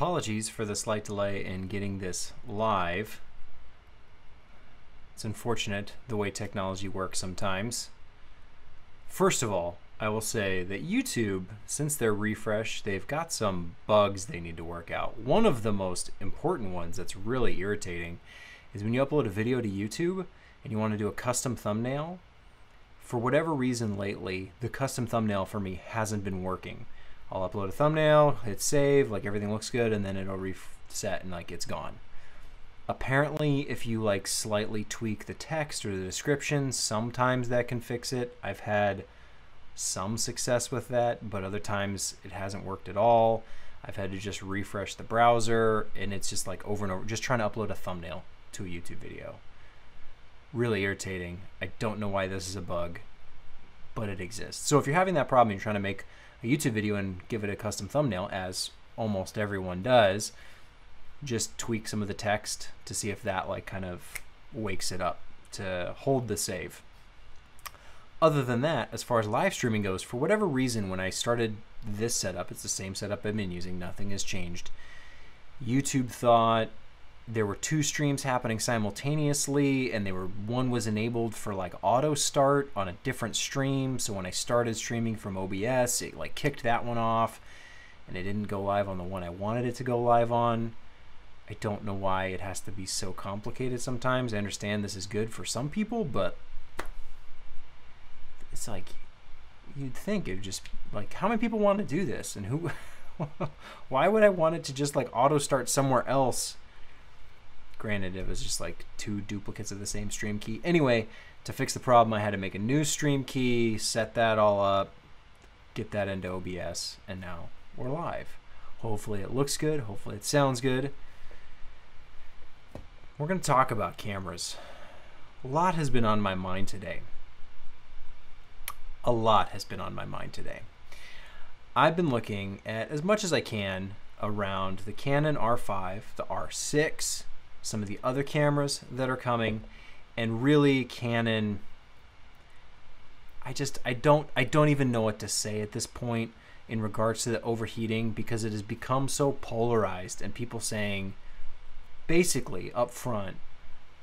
Apologies for the slight delay in getting this live. It's unfortunate the way technology works sometimes. First of all, I will say that YouTube, since their refresh, they've got some bugs they need to work out. One of the most important ones that's really irritating is when you upload a video to YouTube and you want to do a custom thumbnail, for whatever reason lately, the custom thumbnail for me hasn't been working. I'll upload a thumbnail, hit save, like everything looks good, and then it'll reset and like it's gone. Apparently, if you like slightly tweak the text or the description, sometimes that can fix it. I've had some success with that, but other times it hasn't worked at all. I've had to just refresh the browser, and it's just like over and over, just trying to upload a thumbnail to a YouTube video. Really irritating. I don't know why this is a bug, but it exists. So if you're having that problem, you're trying to make a YouTube video and give it a custom thumbnail, as almost everyone does, just tweak some of the text to see if that like kind of wakes it up to hold the save. Other than that, as far as live streaming goes, for whatever reason, when I started this setup, it's the same setup I've been using, nothing has changed. YouTube thought there were two streams happening simultaneously and they were one was enabled for like auto start on a different stream. So when i started streaming from obs it like kicked that one off and it didn't go live on the one i wanted it to go live on. I don't know why it has to be so complicated sometimes. I understand this is good for some people but it's like you'd think it would just like how many people want to do this? And who why would i want it to just like auto start somewhere else Granted, it was just like two duplicates of the same stream key. Anyway, to fix the problem, I had to make a new stream key, set that all up, get that into OBS, and now we're live. Hopefully it looks good. Hopefully it sounds good. We're going to talk about cameras. A lot has been on my mind today. A lot has been on my mind today. I've been looking at as much as I can around the Canon R5, the R6, some of the other cameras that are coming, and really Canon. I just I don't I don't even know what to say at this point in regards to the overheating because it has become so polarized and people saying basically up front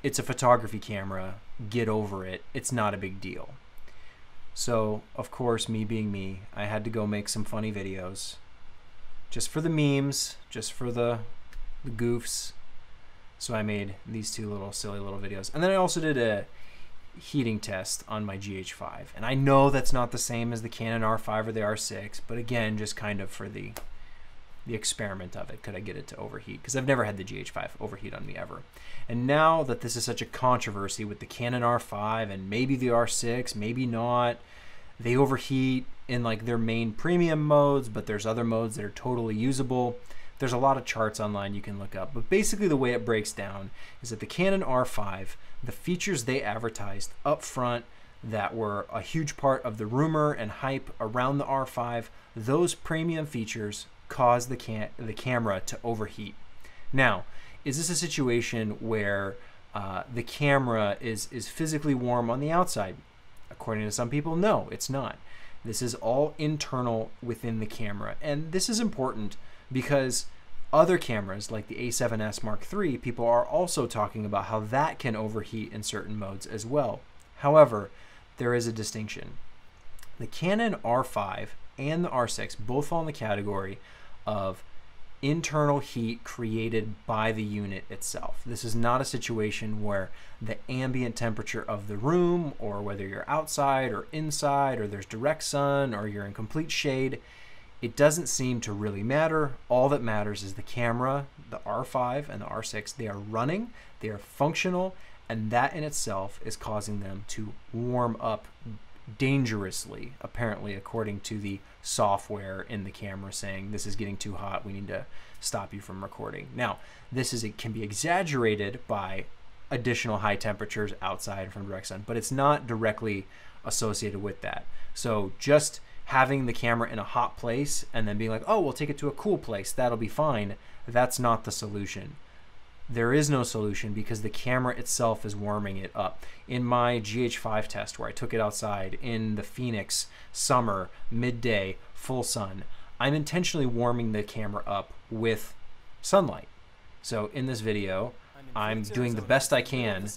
it's a photography camera get over it it's not a big deal so of course me being me i had to go make some funny videos just for the memes just for the the goofs so I made these two little silly little videos. And then I also did a heating test on my GH5. And I know that's not the same as the Canon R5 or the R6, but again, just kind of for the the experiment of it. Could I get it to overheat? Because I've never had the GH5 overheat on me ever. And now that this is such a controversy with the Canon R5 and maybe the R6, maybe not, they overheat in like their main premium modes, but there's other modes that are totally usable. There's a lot of charts online you can look up, but basically the way it breaks down is that the Canon R5, the features they advertised up front that were a huge part of the rumor and hype around the R5, those premium features caused the can- the camera to overheat. Now, is this a situation where uh, the camera is is physically warm on the outside? According to some people, no, it's not. This is all internal within the camera, and this is important because other cameras like the A7S Mark III, people are also talking about how that can overheat in certain modes as well. However, there is a distinction. The Canon R5 and the R6 both fall in the category of internal heat created by the unit itself. This is not a situation where the ambient temperature of the room, or whether you're outside or inside, or there's direct sun, or you're in complete shade, it doesn't seem to really matter. All that matters is the camera, the R5 and the R6, they are running, they are functional, and that in itself is causing them to warm up dangerously, apparently, according to the software in the camera saying this is getting too hot, we need to stop you from recording. Now, this is it can be exaggerated by additional high temperatures outside from direct sun, but it's not directly associated with that. So just having the camera in a hot place and then being like, oh, we'll take it to a cool place, that'll be fine, that's not the solution. There is no solution because the camera itself is warming it up. In my GH5 test, where I took it outside in the Phoenix summer, midday, full sun, I'm intentionally warming the camera up with sunlight. So in this video, I'm doing the best I can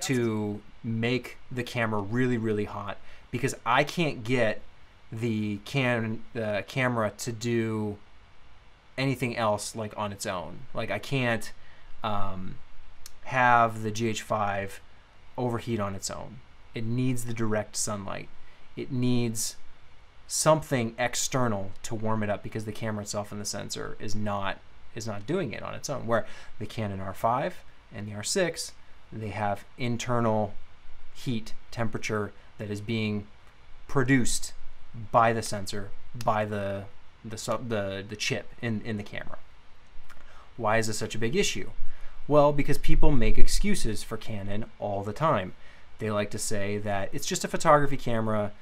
to make the camera really, really hot because I can't get the can uh, camera to do anything else like on its own. Like I can't um, have the GH5 overheat on its own. It needs the direct sunlight. It needs something external to warm it up because the camera itself and the sensor is not is not doing it on its own. Where the Canon R5 and the R6, they have internal heat temperature that is being produced by the sensor, by the the the, the chip in, in the camera. Why is this such a big issue? Well, because people make excuses for Canon all the time. They like to say that it's just a photography camera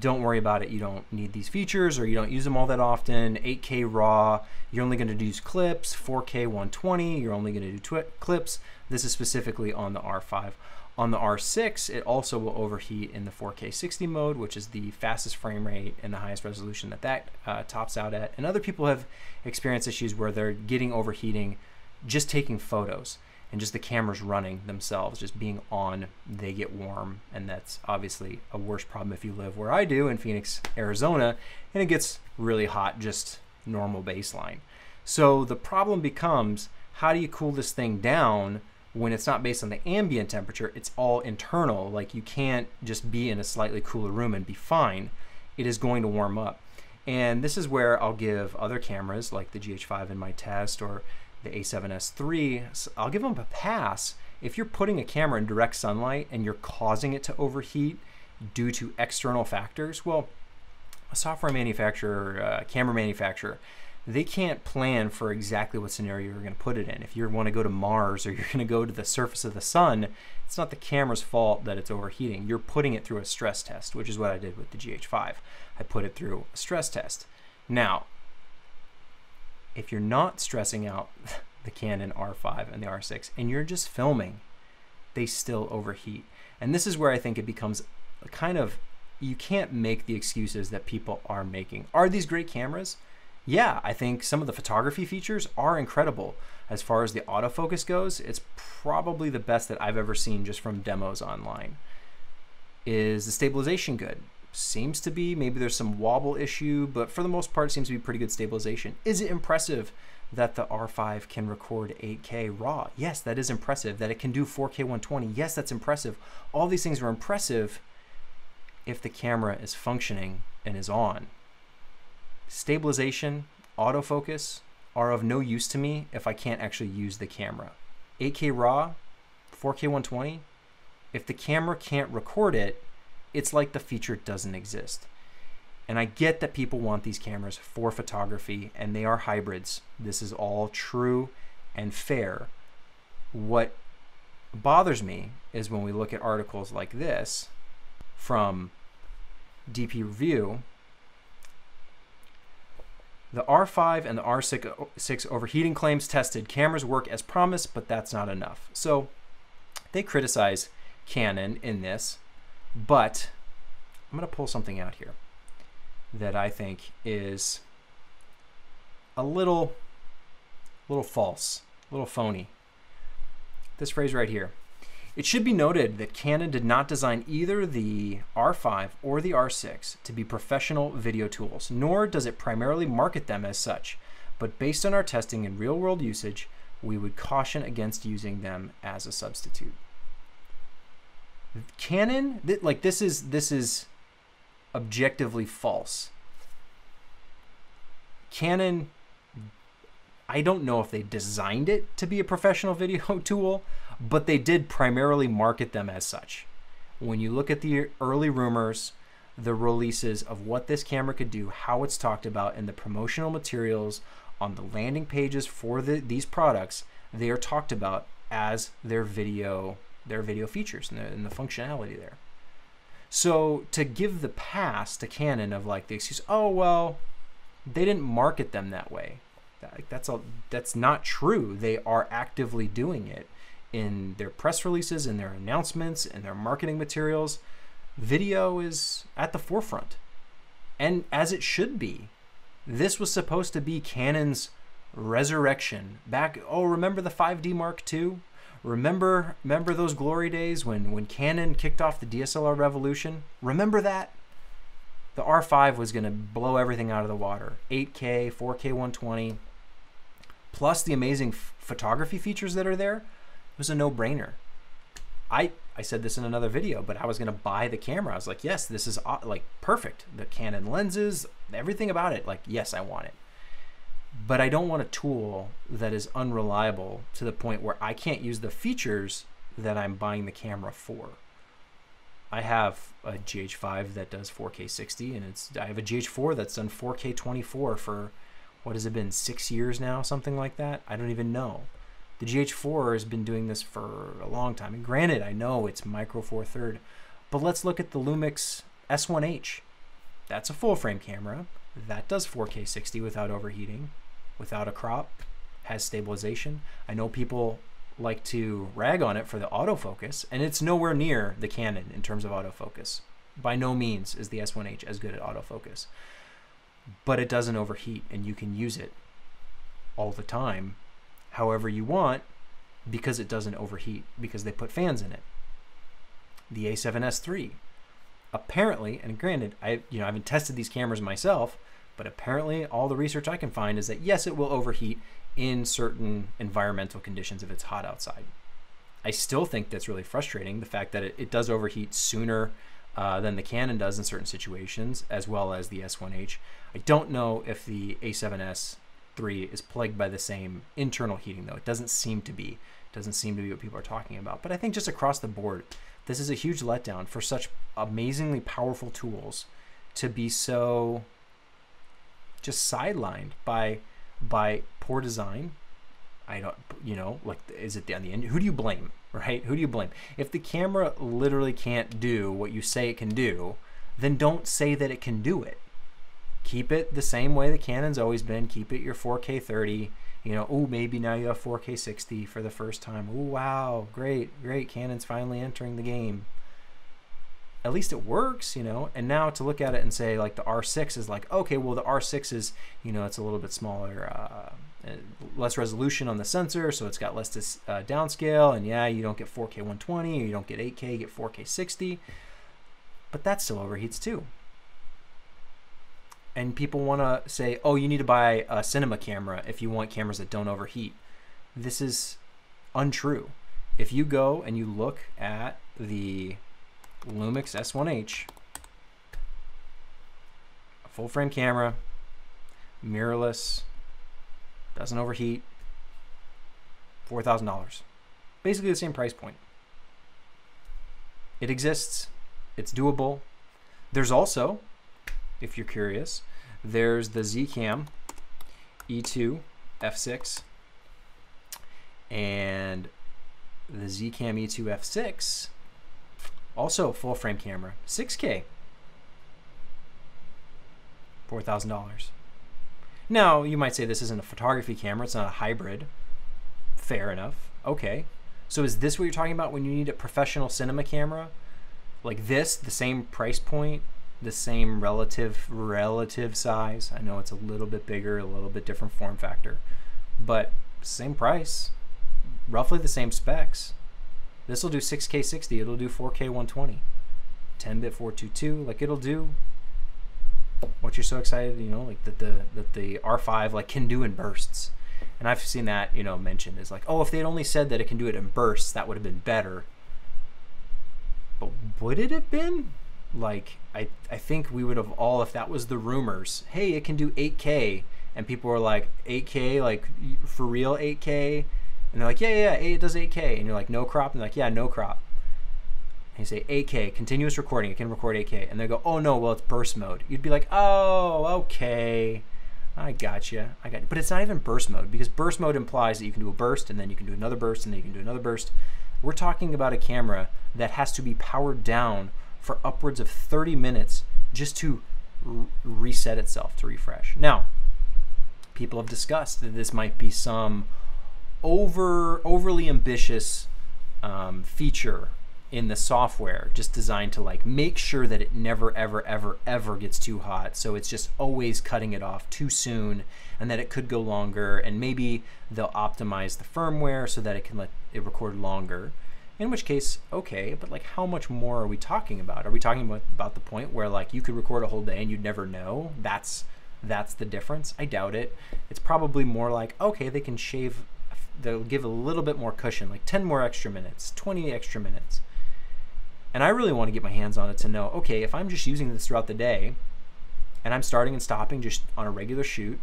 don't worry about it. You don't need these features or you don't use them all that often. 8K RAW, you're only going to use clips. 4K 120, you're only going to do clips. This is specifically on the R5. On the R6, it also will overheat in the 4K 60 mode, which is the fastest frame rate and the highest resolution that that uh, tops out at. And other people have experienced issues where they're getting overheating just taking photos and just the cameras running themselves, just being on, they get warm. And that's obviously a worse problem if you live where I do in Phoenix, Arizona, and it gets really hot, just normal baseline. So the problem becomes how do you cool this thing down when it's not based on the ambient temperature? It's all internal. Like you can't just be in a slightly cooler room and be fine. It is going to warm up. And this is where I'll give other cameras like the GH5 in my test or the A7S III, I'll give them a pass. If you're putting a camera in direct sunlight and you're causing it to overheat due to external factors, well, a software manufacturer, uh, camera manufacturer, they can't plan for exactly what scenario you're going to put it in. If you want to go to Mars or you're going to go to the surface of the sun, it's not the camera's fault that it's overheating. You're putting it through a stress test, which is what I did with the GH5. I put it through a stress test. Now, if you're not stressing out the Canon R5 and the R6 and you're just filming, they still overheat. And this is where I think it becomes kind of you can't make the excuses that people are making. Are these great cameras? Yeah, I think some of the photography features are incredible. As far as the autofocus goes, it's probably the best that I've ever seen just from demos online. Is the stabilization good? seems to be. Maybe there's some wobble issue, but for the most part, seems to be pretty good stabilization. Is it impressive that the R5 can record 8K RAW? Yes, that is impressive. That it can do 4K 120? Yes, that's impressive. All these things are impressive if the camera is functioning and is on. Stabilization, autofocus are of no use to me if I can't actually use the camera. 8K RAW, 4K 120, if the camera can't record it, it's like the feature doesn't exist. And I get that people want these cameras for photography and they are hybrids. This is all true and fair. What bothers me is when we look at articles like this from DP Review, the R5 and the R6 overheating claims tested. Cameras work as promised, but that's not enough. So they criticize Canon in this but I'm going to pull something out here that I think is a little, little false, a little phony. This phrase right here. It should be noted that Canon did not design either the R5 or the R6 to be professional video tools, nor does it primarily market them as such. But based on our testing and real world usage, we would caution against using them as a substitute. Canon, th- like this is this is objectively false. Canon, I don't know if they designed it to be a professional video tool, but they did primarily market them as such. When you look at the early rumors, the releases of what this camera could do, how it's talked about in the promotional materials on the landing pages for the, these products, they are talked about as their video their video features and the, and the functionality there. So to give the pass to Canon of like the excuse, oh well, they didn't market them that way. That, that's all. That's not true. They are actively doing it in their press releases, in their announcements, in their marketing materials. Video is at the forefront, and as it should be. This was supposed to be Canon's resurrection. Back, oh, remember the 5D Mark II? Remember, remember those glory days when when Canon kicked off the DSLR revolution? Remember that? The R5 was going to blow everything out of the water. 8K, 4K 120, plus the amazing photography features that are there. It was a no-brainer. I I said this in another video, but I was going to buy the camera. I was like, yes, this is like perfect. The Canon lenses, everything about it, like, yes, I want it. But I don't want a tool that is unreliable to the point where I can't use the features that I'm buying the camera for. I have a GH5 that does 4K 60, and it's I have a GH4 that's done 4K 24 for what has it been six years now, something like that. I don't even know. The GH4 has been doing this for a long time. And granted, I know it's micro four third, but let's look at the Lumix S1H. That's a full frame camera. That does 4K 60 without overheating, without a crop, has stabilization. I know people like to rag on it for the autofocus, and it's nowhere near the Canon in terms of autofocus. By no means is the S1H as good at autofocus, but it doesn't overheat, and you can use it all the time however you want because it doesn't overheat because they put fans in it. The A7S III. Apparently, and granted, I you know I haven't tested these cameras myself, but apparently all the research I can find is that yes, it will overheat in certain environmental conditions if it's hot outside. I still think that's really frustrating, the fact that it, it does overheat sooner uh, than the Canon does in certain situations, as well as the S1H. I don't know if the A7S 3 is plagued by the same internal heating, though. It doesn't seem to be. It doesn't seem to be what people are talking about. But I think just across the board, this is a huge letdown for such amazingly powerful tools to be so just sidelined by by poor design. I don't, you know, like, is it on the end? Who do you blame, right? Who do you blame? If the camera literally can't do what you say it can do, then don't say that it can do it keep it the same way the Canon's always been. Keep it your 4K 30. You know, oh, maybe now you have 4K 60 for the first time. Oh, wow, great, great. Canon's finally entering the game. At least it works, you know. And now to look at it and say, like, the R6 is like, okay, well, the R6 is, you know, it's a little bit smaller, uh, less resolution on the sensor, so it's got less dis, uh, downscale. And yeah, you don't get 4K 120 or you don't get 8K, you get 4K 60. But that still overheats too and people want to say, oh, you need to buy a cinema camera if you want cameras that don't overheat. This is untrue. If you go and you look at the Lumix S1H, a full frame camera, mirrorless, doesn't overheat, $4,000. Basically the same price point. It exists, it's doable. There's also if you're curious. There's the Zcam E2 F6 and the Zcam E2 F6 also a full frame camera 6k $4,000 now you might say this isn't a photography camera it's not a hybrid. Fair enough okay. So is this what you're talking about when you need a professional cinema camera? Like this the same price point the same relative relative size. I know it's a little bit bigger, a little bit different form factor, but same price, roughly the same specs. This will do 6K 60, it'll do 4K 120, 10 bit 422, like it'll do what you're so excited, you know, like that the that the R5 like can do in bursts. And I've seen that, you know, mentioned is like, oh, if they'd only said that it can do it in bursts, that would have been better. But would it have been? Like I I think we would have all if that was the rumors. Hey, it can do 8K, and people were like 8K, like for real 8K, and they're like yeah yeah, yeah it does 8K, and you're like no crop, and they're like yeah no crop. And you say 8K continuous recording, it can record 8K, and they go oh no well it's burst mode. You'd be like oh okay. I got you. I got you. But it's not even burst mode because burst mode implies that you can do a burst and then you can do another burst and then you can do another burst. We're talking about a camera that has to be powered down for upwards of 30 minutes just to reset itself to refresh. Now, people have discussed that this might be some over overly ambitious um, feature in the software just designed to like make sure that it never ever ever ever gets too hot so it's just always cutting it off too soon and that it could go longer and maybe they'll optimize the firmware so that it can let it record longer in which case okay but like how much more are we talking about? Are we talking about, about the point where like you could record a whole day and you'd never know? That's that's the difference? I doubt it. It's probably more like okay they can shave they'll give a little bit more cushion like 10 more extra minutes 20 extra minutes. And I really want to get my hands on it to know okay, if I'm just using this throughout the day and I'm starting and stopping just on a regular shoot,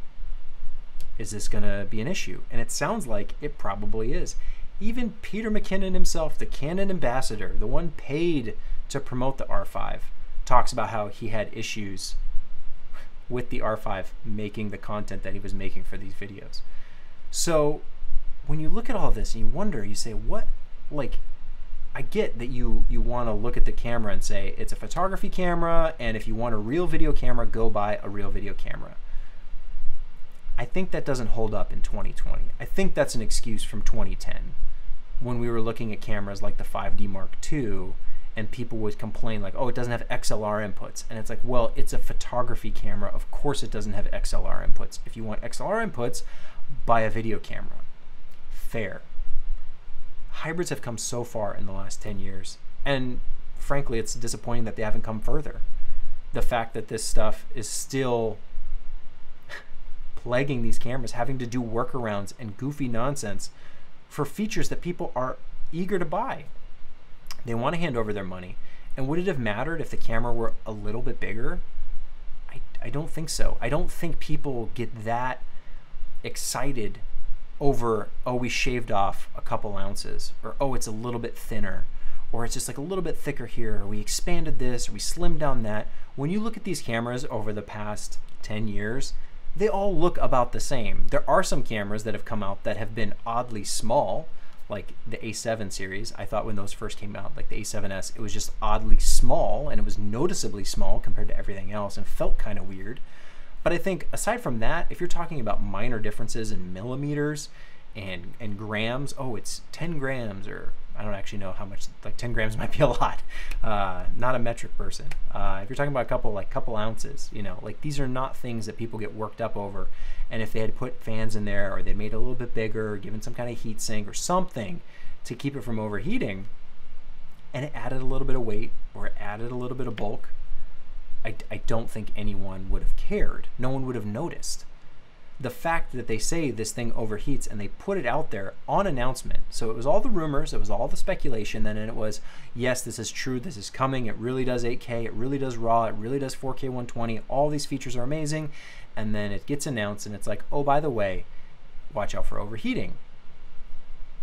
is this going to be an issue? And it sounds like it probably is. Even Peter McKinnon himself, the Canon ambassador, the one paid to promote the R5, talks about how he had issues with the R5 making the content that he was making for these videos. So when you look at all this and you wonder, you say, what, like, I get that you you want to look at the camera and say it's a photography camera, and if you want a real video camera, go buy a real video camera. I think that doesn't hold up in 2020. I think that's an excuse from 2010 when we were looking at cameras like the 5D Mark II and people would complain like, "Oh, it doesn't have XLR inputs." And it's like, "Well, it's a photography camera. Of course it doesn't have XLR inputs. If you want XLR inputs, buy a video camera." Fair hybrids have come so far in the last 10 years. And frankly, it's disappointing that they haven't come further. The fact that this stuff is still plaguing these cameras, having to do workarounds and goofy nonsense for features that people are eager to buy. They want to hand over their money. And would it have mattered if the camera were a little bit bigger? I, I don't think so. I don't think people get that excited over, oh, we shaved off a couple ounces, or oh, it's a little bit thinner, or it's just like a little bit thicker here, or we expanded this, or we slimmed down that. When you look at these cameras over the past 10 years, they all look about the same. There are some cameras that have come out that have been oddly small, like the A7 series. I thought when those first came out, like the A7S, it was just oddly small and it was noticeably small compared to everything else and felt kind of weird. But I think aside from that, if you're talking about minor differences in millimeters and and grams, oh, it's 10 grams or I don't actually know how much. Like 10 grams might be a lot. Uh, not a metric person. Uh, if you're talking about a couple like couple ounces, you know, like these are not things that people get worked up over. And if they had put fans in there or they made it a little bit bigger, or given some kind of heat sink or something to keep it from overheating, and it added a little bit of weight or it added a little bit of bulk, I, I don't think anyone would have cared. No one would have noticed. The fact that they say this thing overheats and they put it out there on announcement. So it was all the rumors, it was all the speculation, then it was, yes, this is true, this is coming, it really does 8K, it really does RAW, it really does 4K 120, all these features are amazing. And then it gets announced and it's like, oh, by the way, watch out for overheating.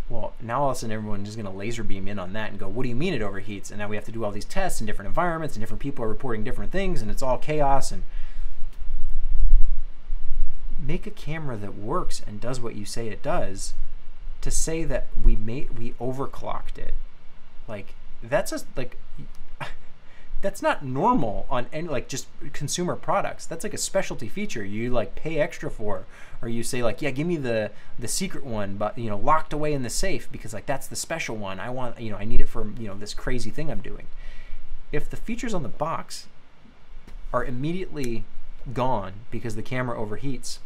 Well, now all of a sudden everyone is going to laser beam in on that and go, what do you mean it overheats? And now we have to do all these tests in different environments and different people are reporting different things and it's all chaos and make a camera that works and does what you say it does to say that we made we overclocked it. Like that's a like that's not normal on any like just consumer products. That's like a specialty feature you like pay extra for. Or you say like yeah give me the the secret one but you know locked away in the safe because like that's the special one. I want you know i need it for you know this crazy thing i'm doing. If the features on the box are immediately gone because the camera overheats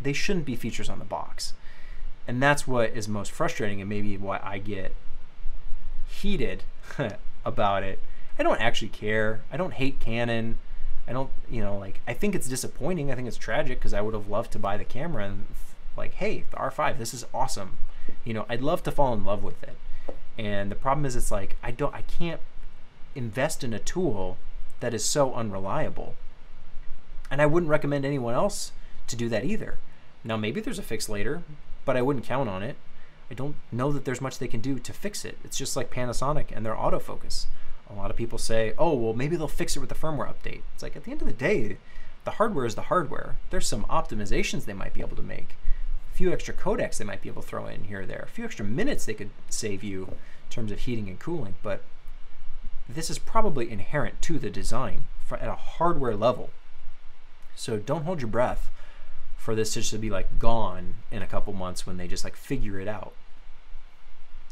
they shouldn't be features on the box and that's what is most frustrating and maybe why i get heated about it I don't actually care. I don't hate Canon. I don't, you know, like I think it's disappointing. I think it's tragic because I would have loved to buy the camera and like, hey, the R5, this is awesome. You know, I'd love to fall in love with it. And the problem is, it's like I don't, I can't invest in a tool that is so unreliable. And I wouldn't recommend anyone else to do that either. Now, maybe there's a fix later, but I wouldn't count on it. I don't know that there's much they can do to fix it. It's just like Panasonic and their autofocus. A lot of people say, oh, well, maybe they'll fix it with the firmware update. It's like at the end of the day, the hardware is the hardware. There's some optimizations they might be able to make, a few extra codecs they might be able to throw in here or there, a few extra minutes they could save you in terms of heating and cooling. But this is probably inherent to the design at a hardware level. So don't hold your breath for this to just be like gone in a couple months when they just like figure it out.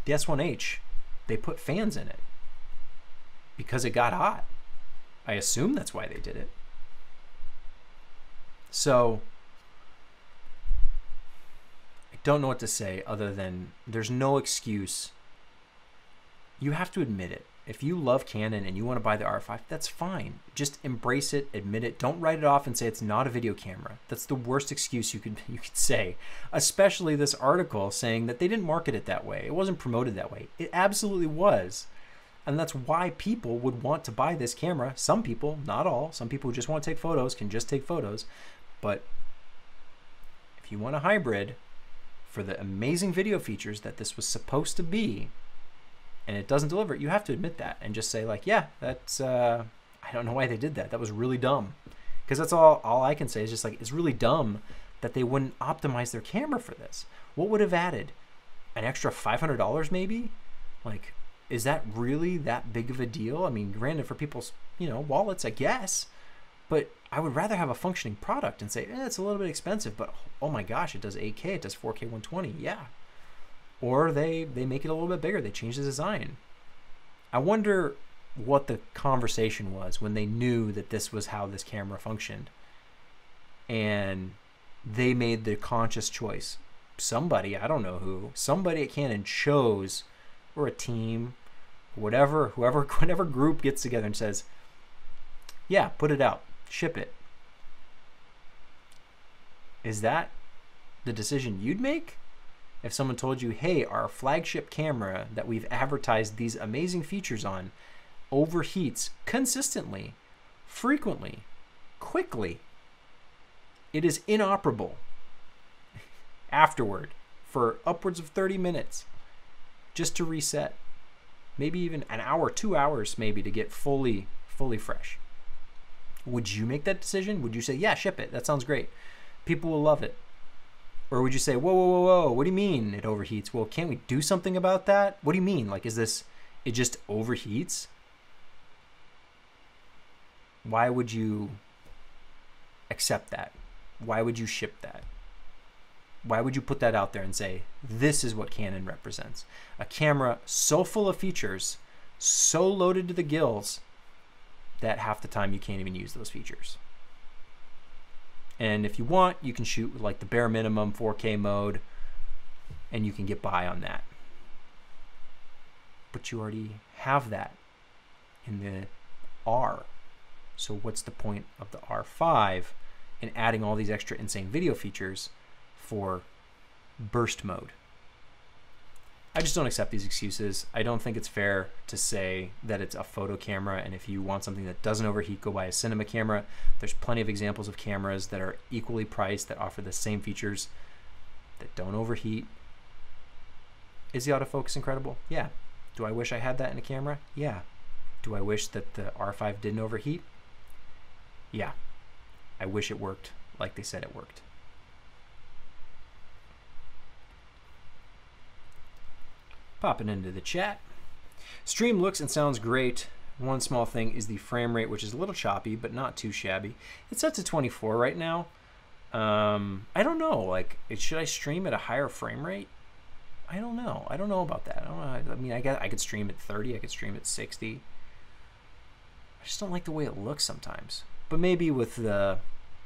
The S1H, they put fans in it because it got hot. I assume that's why they did it. So I don't know what to say other than there's no excuse. You have to admit it. If you love Canon and you want to buy the R5, that's fine. Just embrace it, admit it. Don't write it off and say it's not a video camera. That's the worst excuse you could you could say. Especially this article saying that they didn't market it that way. It wasn't promoted that way. It absolutely was. And that's why people would want to buy this camera. Some people, not all, some people who just want to take photos can just take photos. But if you want a hybrid for the amazing video features that this was supposed to be, and it doesn't deliver, you have to admit that and just say like, yeah, that's uh, I don't know why they did that. That was really dumb. Because that's all all I can say is just like it's really dumb that they wouldn't optimize their camera for this. What would have added? An extra $500 maybe? Like is that really that big of a deal? I mean, granted for people's, you know, wallets, I guess. But I would rather have a functioning product and say, eh, it's a little bit expensive, but oh my gosh, it does 8K, it does 4K 120. Yeah, or they they make it a little bit bigger. They change the design. I wonder what the conversation was when they knew that this was how this camera functioned. And they made the conscious choice. Somebody i don't know who somebody at canon chose or a team whatever whoever whatever group gets together and says yeah put it out. Ship it. Is that the decision you'd make if someone told you, hey, our flagship camera that we've advertised these amazing features on overheats consistently, frequently, quickly, it is inoperable afterward for upwards of 30 minutes just to reset. Maybe even an hour, two hours, maybe to get fully, fully fresh. Would you make that decision? Would you say, yeah, ship it? That sounds great. People will love it. Or would you say, whoa, whoa, whoa, whoa, what do you mean it overheats? Well, can't we do something about that? What do you mean? Like, is this, it just overheats? Why would you accept that? Why would you ship that? Why would you put that out there and say, this is what Canon represents? A camera so full of features, so loaded to the gills, that half the time you can't even use those features. And if you want, you can shoot with like the bare minimum 4K mode and you can get by on that. But you already have that in the R. So what's the point of the R5 in adding all these extra insane video features for burst mode? I just don't accept these excuses. I don't think it's fair to say that it's a photo camera, and if you want something that doesn't overheat, go buy a cinema camera. There's plenty of examples of cameras that are equally priced that offer the same features that don't overheat. Is the autofocus incredible? Yeah. Do I wish I had that in a camera? Yeah. Do I wish that the R5 didn't overheat? Yeah. I wish it worked like they said it worked. Popping into the chat. Stream looks and sounds great. One small thing is the frame rate, which is a little choppy, but not too shabby. It's set to 24 right now. Um, I don't know. Like, should I stream at a higher frame rate? I don't know. I don't know about that. I. I mean, I I could stream at 30. I could stream at 60. I just don't like the way it looks sometimes. But maybe with the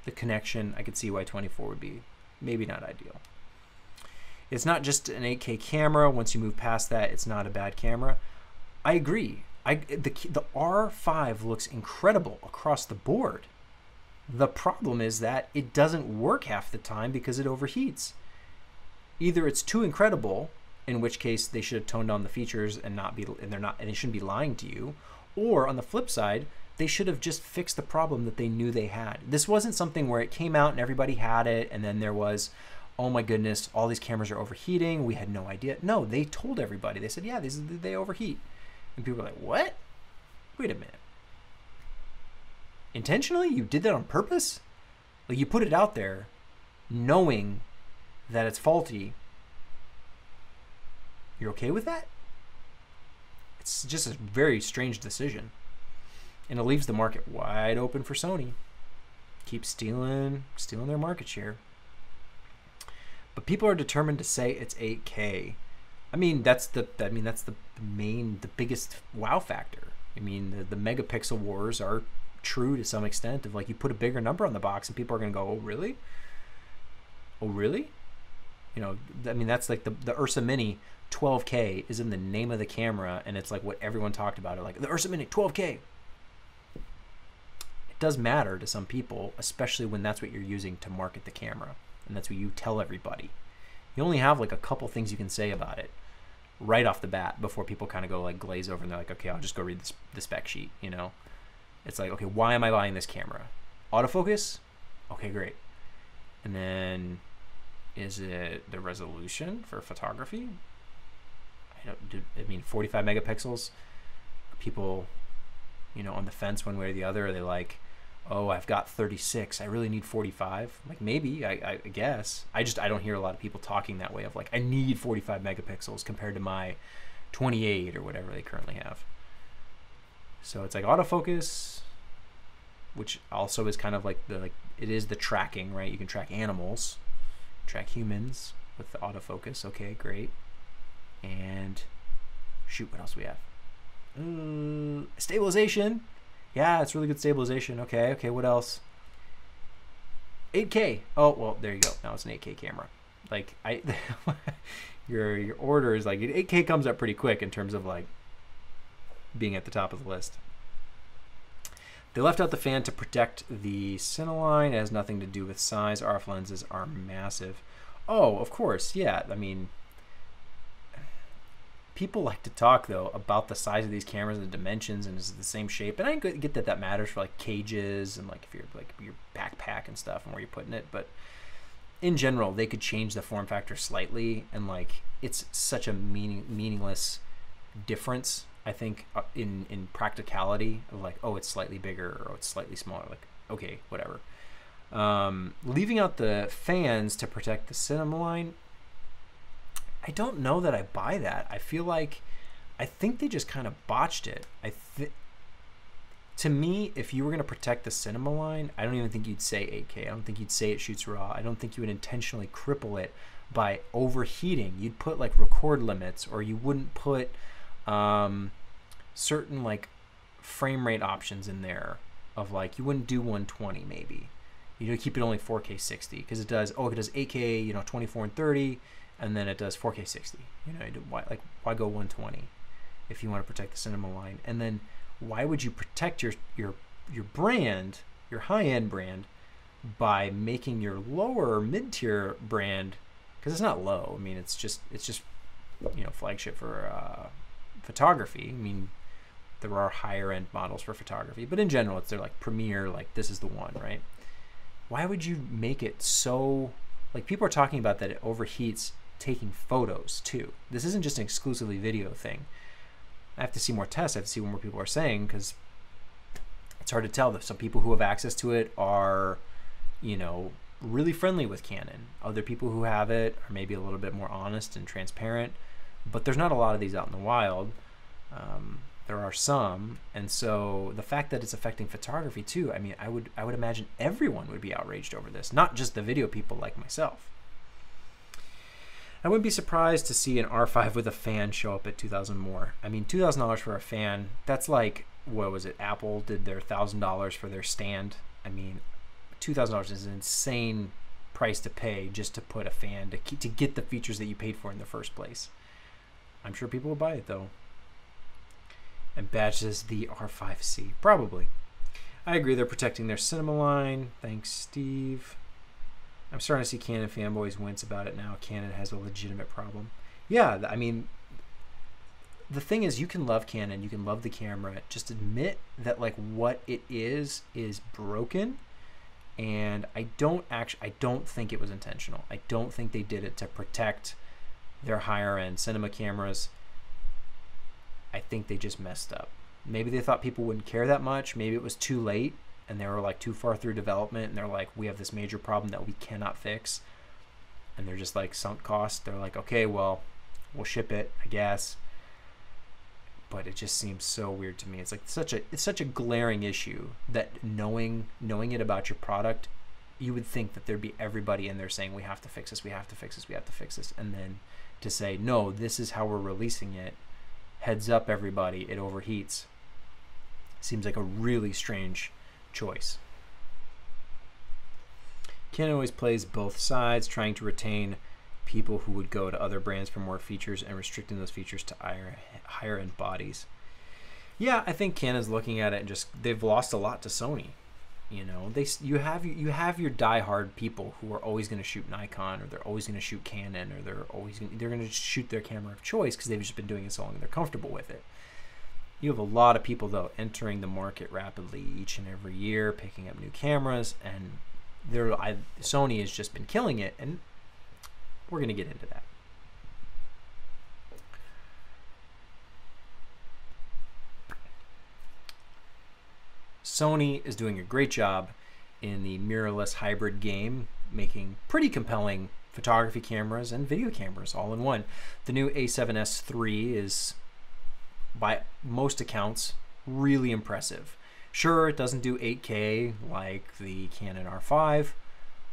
the connection, I could see why 24 would be maybe not ideal. It's not just an 8K camera. Once you move past that, it's not a bad camera. I agree. I, the, the R5 looks incredible across the board. The problem is that it doesn't work half the time because it overheats. Either it's too incredible, in which case they should have toned down the features and not be and they're not and they shouldn't be lying to you, or on the flip side, they should have just fixed the problem that they knew they had. This wasn't something where it came out and everybody had it and then there was oh my goodness, all these cameras are overheating. We had no idea. No, they told everybody. They said, yeah, these they overheat. And people were like, what? Wait a minute. Intentionally? You did that on purpose? Like you put it out there knowing that it's faulty. You're okay with that? It's just a very strange decision. And it leaves the market wide open for Sony. Keep stealing stealing their market share. But people are determined to say it's 8K. I mean, that's the I mean that's the main the biggest wow factor. I mean, the, the megapixel wars are true to some extent of like you put a bigger number on the box and people are going to go, oh, really? Oh, really? You know, I mean, that's like the, the Ursa Mini 12K is in the name of the camera and it's like what everyone talked about it. Like the Ursa Mini 12K. It does matter to some people, especially when that's what you're using to market the camera and that's what you tell everybody. You only have like a couple things you can say about it right off the bat before people kind of go like glaze over and they're like, okay, I'll just go read this, the spec sheet, you know? It's like, okay, why am I buying this camera? Autofocus? Okay, great. And then is it the resolution for photography? I don't do, I mean 45 megapixels. People, you know, on the fence one way or the other, are they like, oh, I've got 36. I really need 45. Like maybe, I, I guess. I just I don't hear a lot of people talking that way of like I need 45 megapixels compared to my 28 or whatever they currently have. So it's like autofocus, which also is kind of like the like it is the tracking, right? You can track animals, track humans with the autofocus. Okay, great. And shoot, what else we have? Uh, stabilization. Yeah, it's really good stabilization. Okay, okay, what else? 8K. Oh, well, there you go. Now it's an 8K camera. Like I your your order is like 8K comes up pretty quick in terms of like being at the top of the list. They left out the fan to protect the cinema line. It has nothing to do with size. RF lenses are massive. Oh, of course. Yeah. I mean, people like to talk though about the size of these cameras and the dimensions and is it the same shape and i get that that matters for like cages and like if you're like your backpack and stuff and where you're putting it but in general they could change the form factor slightly and like it's such a meaning meaningless difference i think uh, in in practicality of like oh it's slightly bigger or it's slightly smaller like okay whatever. Um, leaving out the fans to protect the cinema line I don't know that I buy that. I feel like I think they just kind of botched it. I think to me, if you were going to protect the cinema line, I don't even think you'd say 8K. I don't think you'd say it shoots raw. I don't think you would intentionally cripple it by overheating. You'd put like record limits, or you wouldn't put um, certain like frame rate options in there of like you wouldn't do 120 maybe. You know, keep it only 4K 60 because it does. Oh, it does 8K, you know, 24 and 30 and then it does 4K 60. You know, why like why go 120 if you want to protect the cinema line? And then why would you protect your your your brand, your high-end brand, by making your lower mid-tier brand because it's not low. I mean, it's just it's just you know flagship for uh, photography. I mean, there are higher end models for photography, but in general, it's they're like premier. Like this is the one, right? Why would you make it so? Like people are talking about that it overheats taking photos too. This isn't just an exclusively video thing. I have to see more tests. I have to see what more people are saying because it's hard to tell. Some people who have access to it are, you know, really friendly with Canon. Other people who have it are maybe a little bit more honest and transparent. But there's not a lot of these out in the wild. Um, there are some, and so the fact that it's affecting photography too. I mean, I would I would imagine everyone would be outraged over this, not just the video people like myself. I wouldn't be surprised to see an R5 with a fan show up at 2000 more. I mean, $2,000 for a fan, that's like, what was it? Apple did their $1,000 for their stand. I mean, $2,000 is an insane price to pay just to put a fan to, to get the features that you paid for in the first place. I'm sure people will buy it though. And badges the R5C. Probably. I agree, they're protecting their cinema line. Thanks, Steve. I'm starting to see Canon fanboys wince about it now. Canon has a legitimate problem. Yeah, I mean, the thing is, you can love Canon, you can love the camera. Just admit that like what it is is broken, and I don't actually, I don't think it was intentional. I don't think they did it to protect their higher end cinema cameras. I think they just messed up. Maybe they thought people wouldn't care that much. Maybe it was too late and they were like too far through development and they're like we have this major problem that we cannot fix. And they're just like sunk cost they're like okay well we'll ship it i guess. But it just seems so weird to me. It's like such a it's such a glaring issue that knowing knowing it about your product you would think that there'd be everybody in there saying we have to fix this we have to fix this we have to fix this. And then to say no this is how we're releasing it. Heads up everybody. It overheats. Seems like a really strange choice. Canon always plays both sides, trying to retain people who would go to other brands for more features and restricting those features to higher, higher end bodies. Yeah, I think Canon's looking at it and just they've lost a lot to Sony. You know, they you have you have your diehard people who are always going to shoot Nikon or they're always going to shoot Canon or they're always gonna, they're going to shoot their camera of choice because they've just been doing it so long and they're comfortable with it. You have a lot of people though entering the market rapidly each and every year, picking up new cameras, and there I, Sony has just been killing it, and we're going to get into that. Sony is doing a great job in the mirrorless hybrid game, making pretty compelling photography cameras and video cameras all in one. The new A7S III is, by most accounts, really impressive. Sure, it doesn't do 8K like the Canon R5,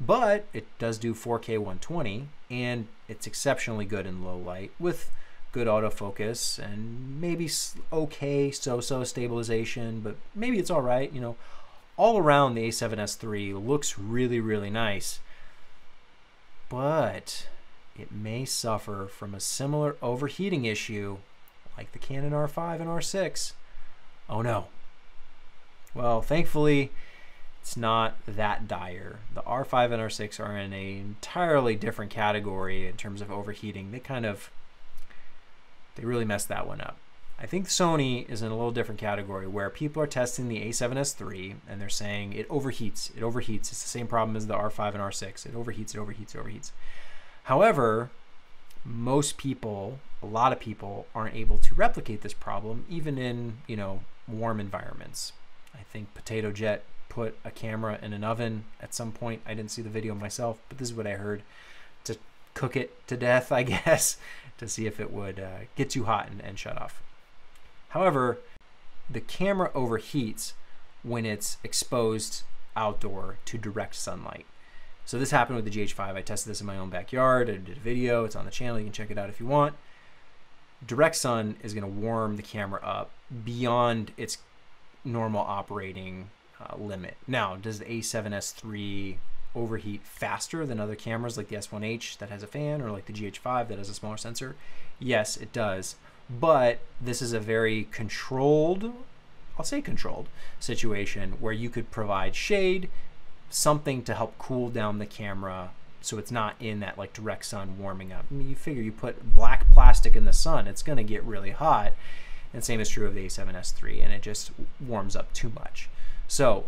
but it does do 4K 120, and it's exceptionally good in low light with good autofocus and maybe okay so-so stabilization, but maybe it's all right. You know, all around the A7S III looks really, really nice, but it may suffer from a similar overheating issue like the Canon R5 and R6. Oh no, well, thankfully, it's not that dire. The R5 and R6 are in an entirely different category in terms of overheating. They kind of, they really messed that one up. I think Sony is in a little different category where people are testing the A7S III and they're saying it overheats, it overheats. It's the same problem as the R5 and R6. It overheats, it overheats, it overheats. However, most people, a lot of people, aren't able to replicate this problem even in, you know, warm environments. I think Potato Jet put a camera in an oven at some point. I didn't see the video myself, but this is what I heard to cook it to death, I guess, to see if it would uh, get too hot and, and shut off. However, the camera overheats when it's exposed outdoor to direct sunlight. So this happened with the GH5. I tested this in my own backyard. I did a video. It's on the channel. You can check it out if you want. Direct sun is going to warm the camera up beyond its normal operating uh, limit. Now, does the A7S III overheat faster than other cameras like the S1H that has a fan or like the GH5 that has a smaller sensor? Yes, it does. But this is a very controlled, I'll say controlled, situation where you could provide shade, something to help cool down the camera so it's not in that like direct sun warming up. I mean, you figure you put black plastic in the sun, it's going to get really hot. And same is true of the A7S III, and it just warms up too much. So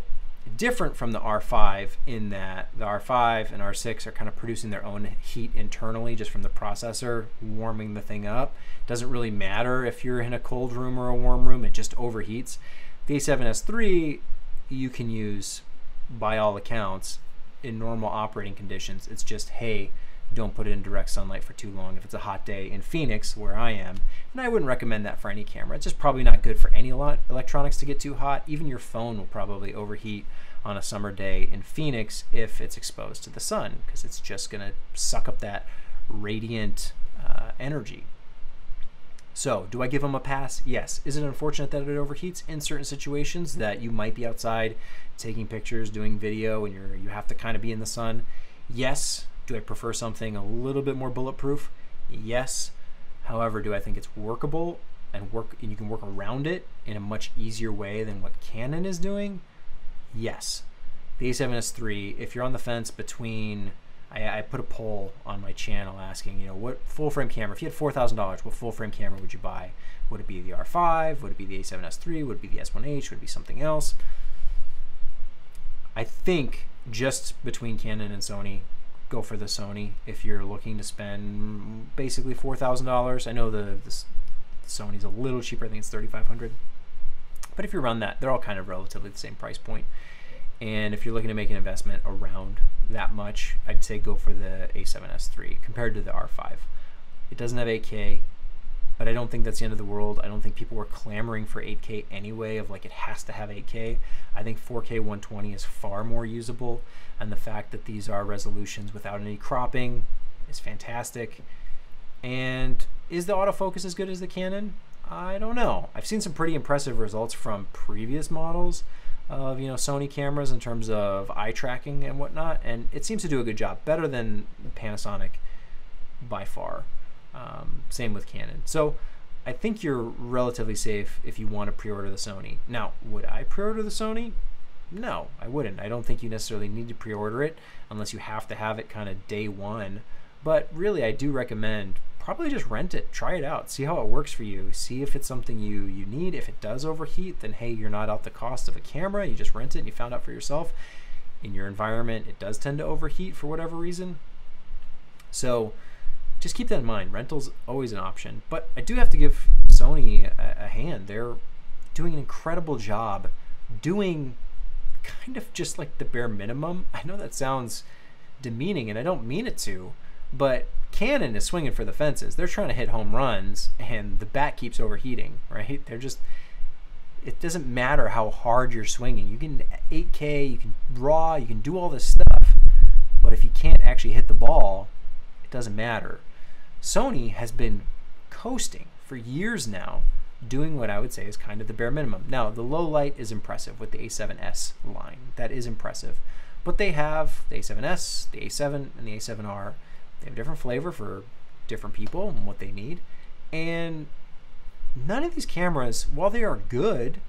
different from the R5 in that the R5 and R6 are kind of producing their own heat internally just from the processor warming the thing up. Doesn't really matter if you're in a cold room or a warm room, it just overheats. The A7S III you can use by all accounts in normal operating conditions. It's just, hey, don't put it in direct sunlight for too long if it's a hot day in Phoenix where I am. And I wouldn't recommend that for any camera. It's just probably not good for any lot electronics to get too hot. Even your phone will probably overheat on a summer day in Phoenix if it's exposed to the sun because it's just going to suck up that radiant uh, energy. So, do I give them a pass? Yes. Is it unfortunate that it overheats in certain situations that you might be outside taking pictures, doing video, and you're you have to kind of be in the sun? Yes, do I prefer something a little bit more bulletproof? Yes. However, do I think it's workable and work and you can work around it in a much easier way than what Canon is doing? Yes. The A7S III, if you're on the fence between I, I, put a poll on my channel asking, you know, what full frame camera, if you had $4,000, what full frame camera would you buy? Would it be the R5? Would it be the A7S III? Would it be the S1H? Would it be something else? I think just between Canon and Sony, go for the Sony if you're looking to spend basically four thousand dollars. I know the, the Sony's a little cheaper. I think it's thirty five hundred. But if you run that, they're all kind of relatively the same price point. And if you're looking to make an investment around that much, I'd say go for the A7S III compared to the R5. It doesn't have 8K but I don't think that's the end of the world. I don't think people were clamoring for 8K anyway, of like it has to have 8K. I think 4K 120 is far more usable, and the fact that these are resolutions without any cropping is fantastic. And is the autofocus as good as the Canon? I don't know. I've seen some pretty impressive results from previous models of you know Sony cameras in terms of eye tracking and whatnot, and it seems to do a good job, better than Panasonic by far. Um, same with Canon. So I think you're relatively safe if you want to pre-order the Sony. Now, would I pre-order the Sony? No, I wouldn't. I don't think you necessarily need to pre-order it unless you have to have it kind of day one. But really, I do recommend probably just rent it, try it out, see how it works for you, see if it's something you you need. If it does overheat, then hey, you're not out the cost of a camera. You just rent it and you found out for yourself. In your environment, it does tend to overheat for whatever reason. So just keep that in mind. Rental's always an option, but I do have to give Sony a, a hand. They're doing an incredible job doing kind of just like the bare minimum. I know that sounds demeaning and I don't mean it to, but Canon is swinging for the fences. They're trying to hit home runs, and the bat keeps overheating. Right? They're just. It doesn't matter how hard you're swinging. You can 8K, you can raw, you can do all this stuff, but if you can't actually hit the ball, it doesn't matter. Sony has been coasting for years now, doing what I would say is kind of the bare minimum. Now, the low light is impressive with the A7S line. That is impressive. But they have the A7S, the A7, and the A7R they have different flavor for different people and what they need. And none of these cameras, while they are good,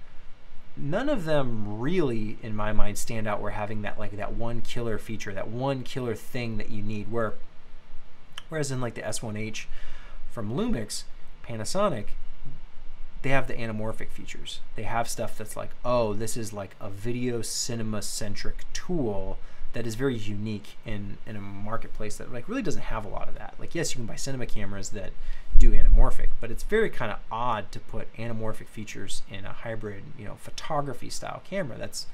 none of them really, in my mind, stand out. Where having that like that one killer feature, that one killer thing that you need. Where, whereas in like the S1H from Lumix, Panasonic, they have the anamorphic features. They have stuff that's like, oh, this is like a video cinema centric tool that is very unique in in a marketplace that like really doesn't have a lot of that. Like yes, you can buy cinema cameras that do anamorphic, but it's very kind of odd to put anamorphic features in a hybrid, you know, photography style camera. That's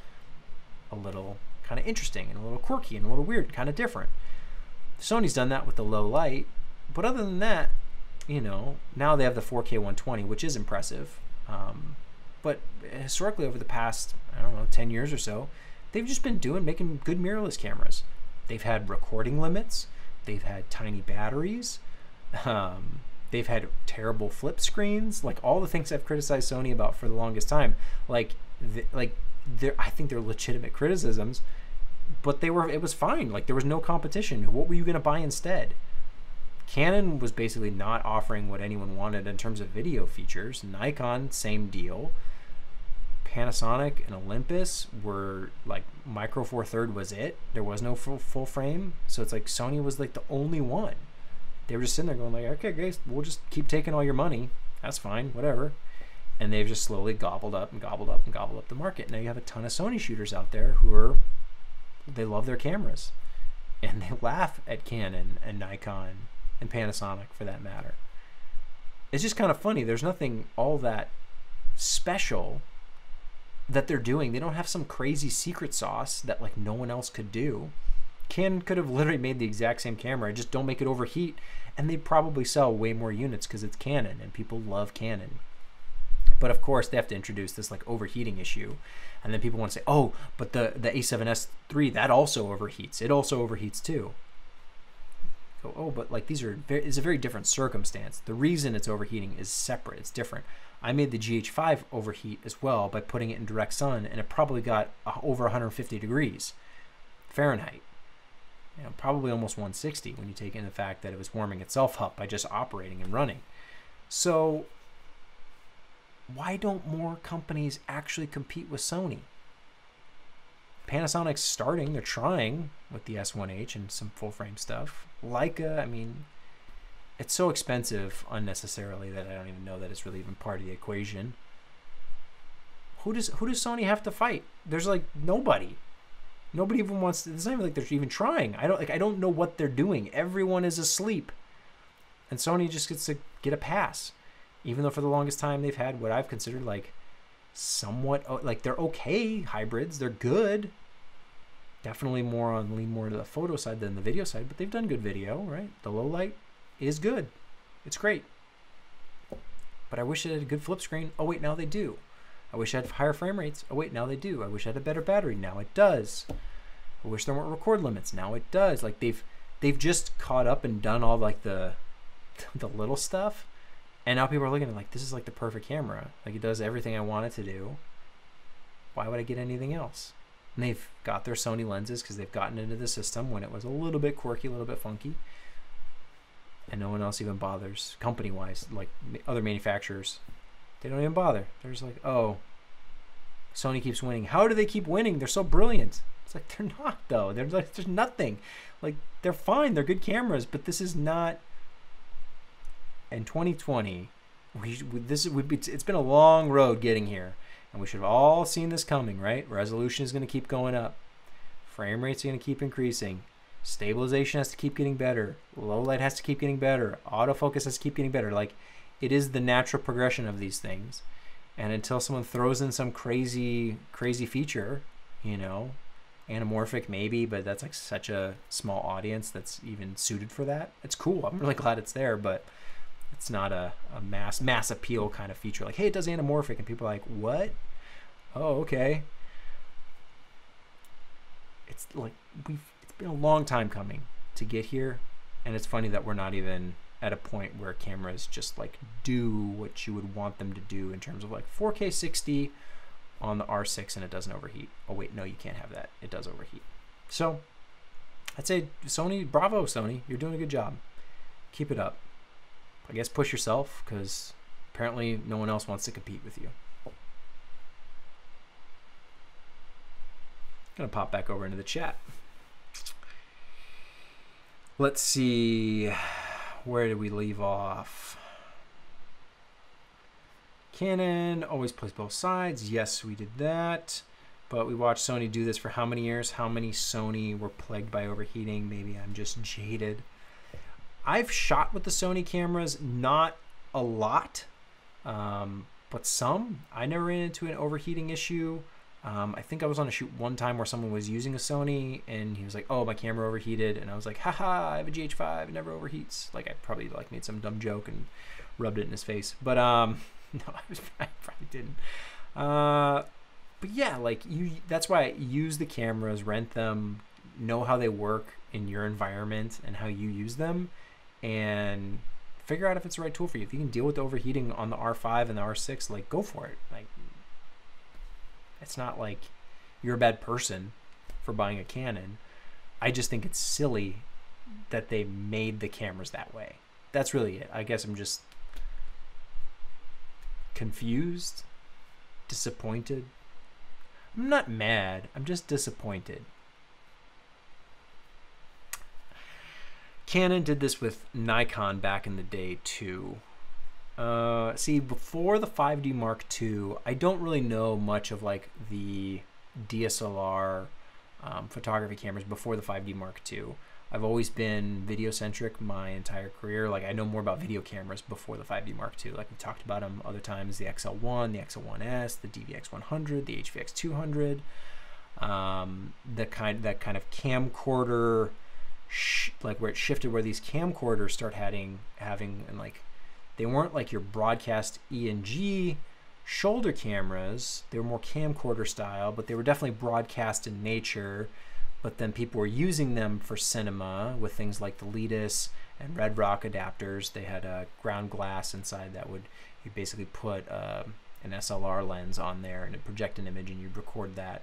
a little kind of interesting and a little quirky and a little weird, kind of different. Sony's done that with the low light, but other than that, you know, now they have the 4K 120, which is impressive. Um, but historically, over the past I don't know 10 years or so, they've just been doing making good mirrorless cameras. They've had recording limits. They've had tiny batteries. Um, they've had terrible flip screens. Like all the things I've criticized Sony about for the longest time. Like, the, like they're, I think they're legitimate criticisms, but they were. It was fine. Like there was no competition. What were you going to buy instead? Canon was basically not offering what anyone wanted in terms of video features. Nikon, same deal. Panasonic and Olympus were like micro four third was it. There was no full, full frame, so it's like Sony was like the only one. They were just sitting there going like, okay, guys, we'll just keep taking all your money. That's fine, whatever. And they've just slowly gobbled up and gobbled up and gobbled up the market. Now you have a ton of Sony shooters out there who are they love their cameras, and they laugh at Canon and Nikon and Panasonic for that matter. It's just kind of funny. There's nothing all that special that they're doing. They don't have some crazy secret sauce that like no one else could do. Canon could have literally made the exact same camera, just don't make it overheat, and they'd probably sell way more units because it's Canon and people love Canon. But of course, they have to introduce this like overheating issue, and then people want to say, "Oh, but the the A7S III that also overheats. It also overheats too." Go, oh, but like these are is a very different circumstance. The reason it's overheating is separate. It's different. I made the GH5 overheat as well by putting it in direct sun, and it probably got over 150 degrees Fahrenheit. You know, probably almost 160 when you take in the fact that it was warming itself up by just operating and running. So, why don't more companies actually compete with Sony? Panasonic's starting, they're trying with the S1H and some full frame stuff. Leica, I mean, it's so expensive unnecessarily that I don't even know that it's really even part of the equation. Who does who does Sony have to fight? There's like nobody. Nobody even wants to, it's not even like they're even trying. I don't like I don't know what they're doing. Everyone is asleep. And Sony just gets to get a pass. Even though for the longest time they've had what I've considered like somewhat oh, like they're okay hybrids. They're good. Definitely more on lean more to the photo side than the video side, but they've done good video, right? The low light is good. It's great. But I wish it had a good flip screen. Oh, wait, now they do. I wish I had higher frame rates. Oh, wait, now they do. I wish I had a better battery. Now it does. I wish there weren't record limits. Now it does. Like they've they've just caught up and done all like the the little stuff And now people are looking at like this is like the perfect camera. Like it does everything I want it to do. Why would I get anything else? And they've got their Sony lenses because they've gotten into the system when it was a little bit quirky, a little bit funky. And no one else even bothers, company wise, like other manufacturers. They don't even bother. They're just like, oh, Sony keeps winning. How do they keep winning? They're so brilliant. It's like they're not though. They're like there's nothing. Like they're fine. They're good cameras, but this is not. In 2020, we, we this would be. It's been a long road getting here, and we should have all seen this coming, right? Resolution is going to keep going up. Frame rates are going to keep increasing. Stabilization has to keep getting better. Low light has to keep getting better. Autofocus has to keep getting better. Like it is the natural progression of these things. And until someone throws in some crazy, crazy feature, you know, anamorphic maybe, but that's like such a small audience that's even suited for that. It's cool. I'm really glad it's there, but it's not a, a mass mass appeal kind of feature. Like, hey, it does anamorphic, and people are like, what? Oh, okay. It's like we've been a long time coming to get here, and it's funny that we're not even at a point where cameras just like do what you would want them to do in terms of like 4K 60 on the R6 and it doesn't overheat. Oh wait, no, you can't have that. It does overheat. So I'd say Sony, bravo Sony, you're doing a good job. Keep it up. I guess push yourself because apparently no one else wants to compete with you. Gonna pop back over into the chat. Let's see, where did we leave off? Canon always plays both sides. Yes, we did that. But we watched Sony do this for how many years? How many Sony were plagued by overheating? Maybe I'm just jaded. I've shot with the Sony cameras, not a lot, um, but some. I never ran into an overheating issue. Um, I think I was on a shoot one time where someone was using a Sony and he was like, "Oh, my camera overheated," and I was like, "Haha, I have a GH5, it never overheats." Like I probably like made some dumb joke and rubbed it in his face, but um, no, I, was, I probably didn't. Uh, but yeah, like you, that's why I use the cameras, rent them, know how they work in your environment and how you use them, and figure out if it's the right tool for you. If you can deal with the overheating on the R5 and the R6, like go for it. Like it's not like you're a bad person for buying a Canon. I just think it's silly that they made the cameras that way. That's really it. I guess I'm just confused, disappointed. I'm not mad, I'm just disappointed. Canon did this with Nikon back in the day too. Uh, see, before the 5D Mark II, I don't really know much of like the DSLR um, photography cameras before the 5D Mark II. I've always been video centric my entire career. Like I know more about video cameras before the 5D Mark II. Like we talked about them other times: the XL1, the XL1S, the DVX100, the HVX200. Um, the kind that kind of camcorder, like where it shifted, where these camcorders start having having and like they weren't like your broadcast E and G shoulder cameras. They were more camcorder style, but they were definitely broadcast in nature. But then people were using them for cinema with things like the Letus and Red Rock adapters. They had a ground glass inside that would you basically put uh, an SLR lens on there and it project an image and you'd record that.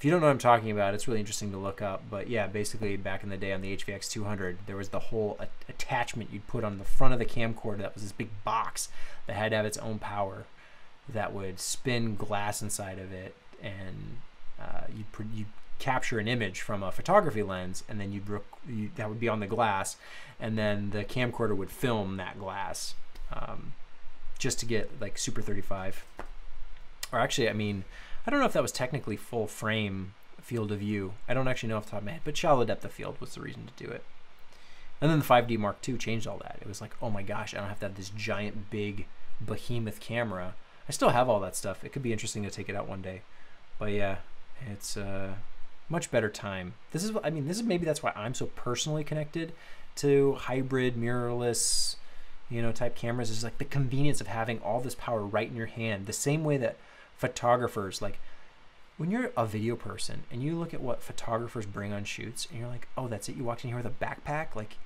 If you don't know what I'm talking about, it's really interesting to look up. But yeah, basically back in the day on the HVX 200, there was the whole a- attachment you'd put on the front of the camcorder that was this big box that had to have its own power that would spin glass inside of it and uh, you'd, you'd capture an image from a photography lens and then you'd rec- you, that would be on the glass and then the camcorder would film that glass um, just to get like super 35 or actually i mean i don't know if that was technically full frame field of view i don't actually know off the top of my head but shallow depth of field was the reason to do it and then the 5d mark ii changed all that it was like oh my gosh i don't have to have this giant big behemoth camera i still have all that stuff it could be interesting to take it out one day but yeah it's a much better time. This is, what I mean, this is maybe that's why I'm so personally connected to hybrid mirrorless, you know, type cameras. Is like the convenience of having all this power right in your hand. The same way that photographers, like when you're a video person and you look at what photographers bring on shoots, and you're like, oh, that's it. You walked in here with a backpack, like.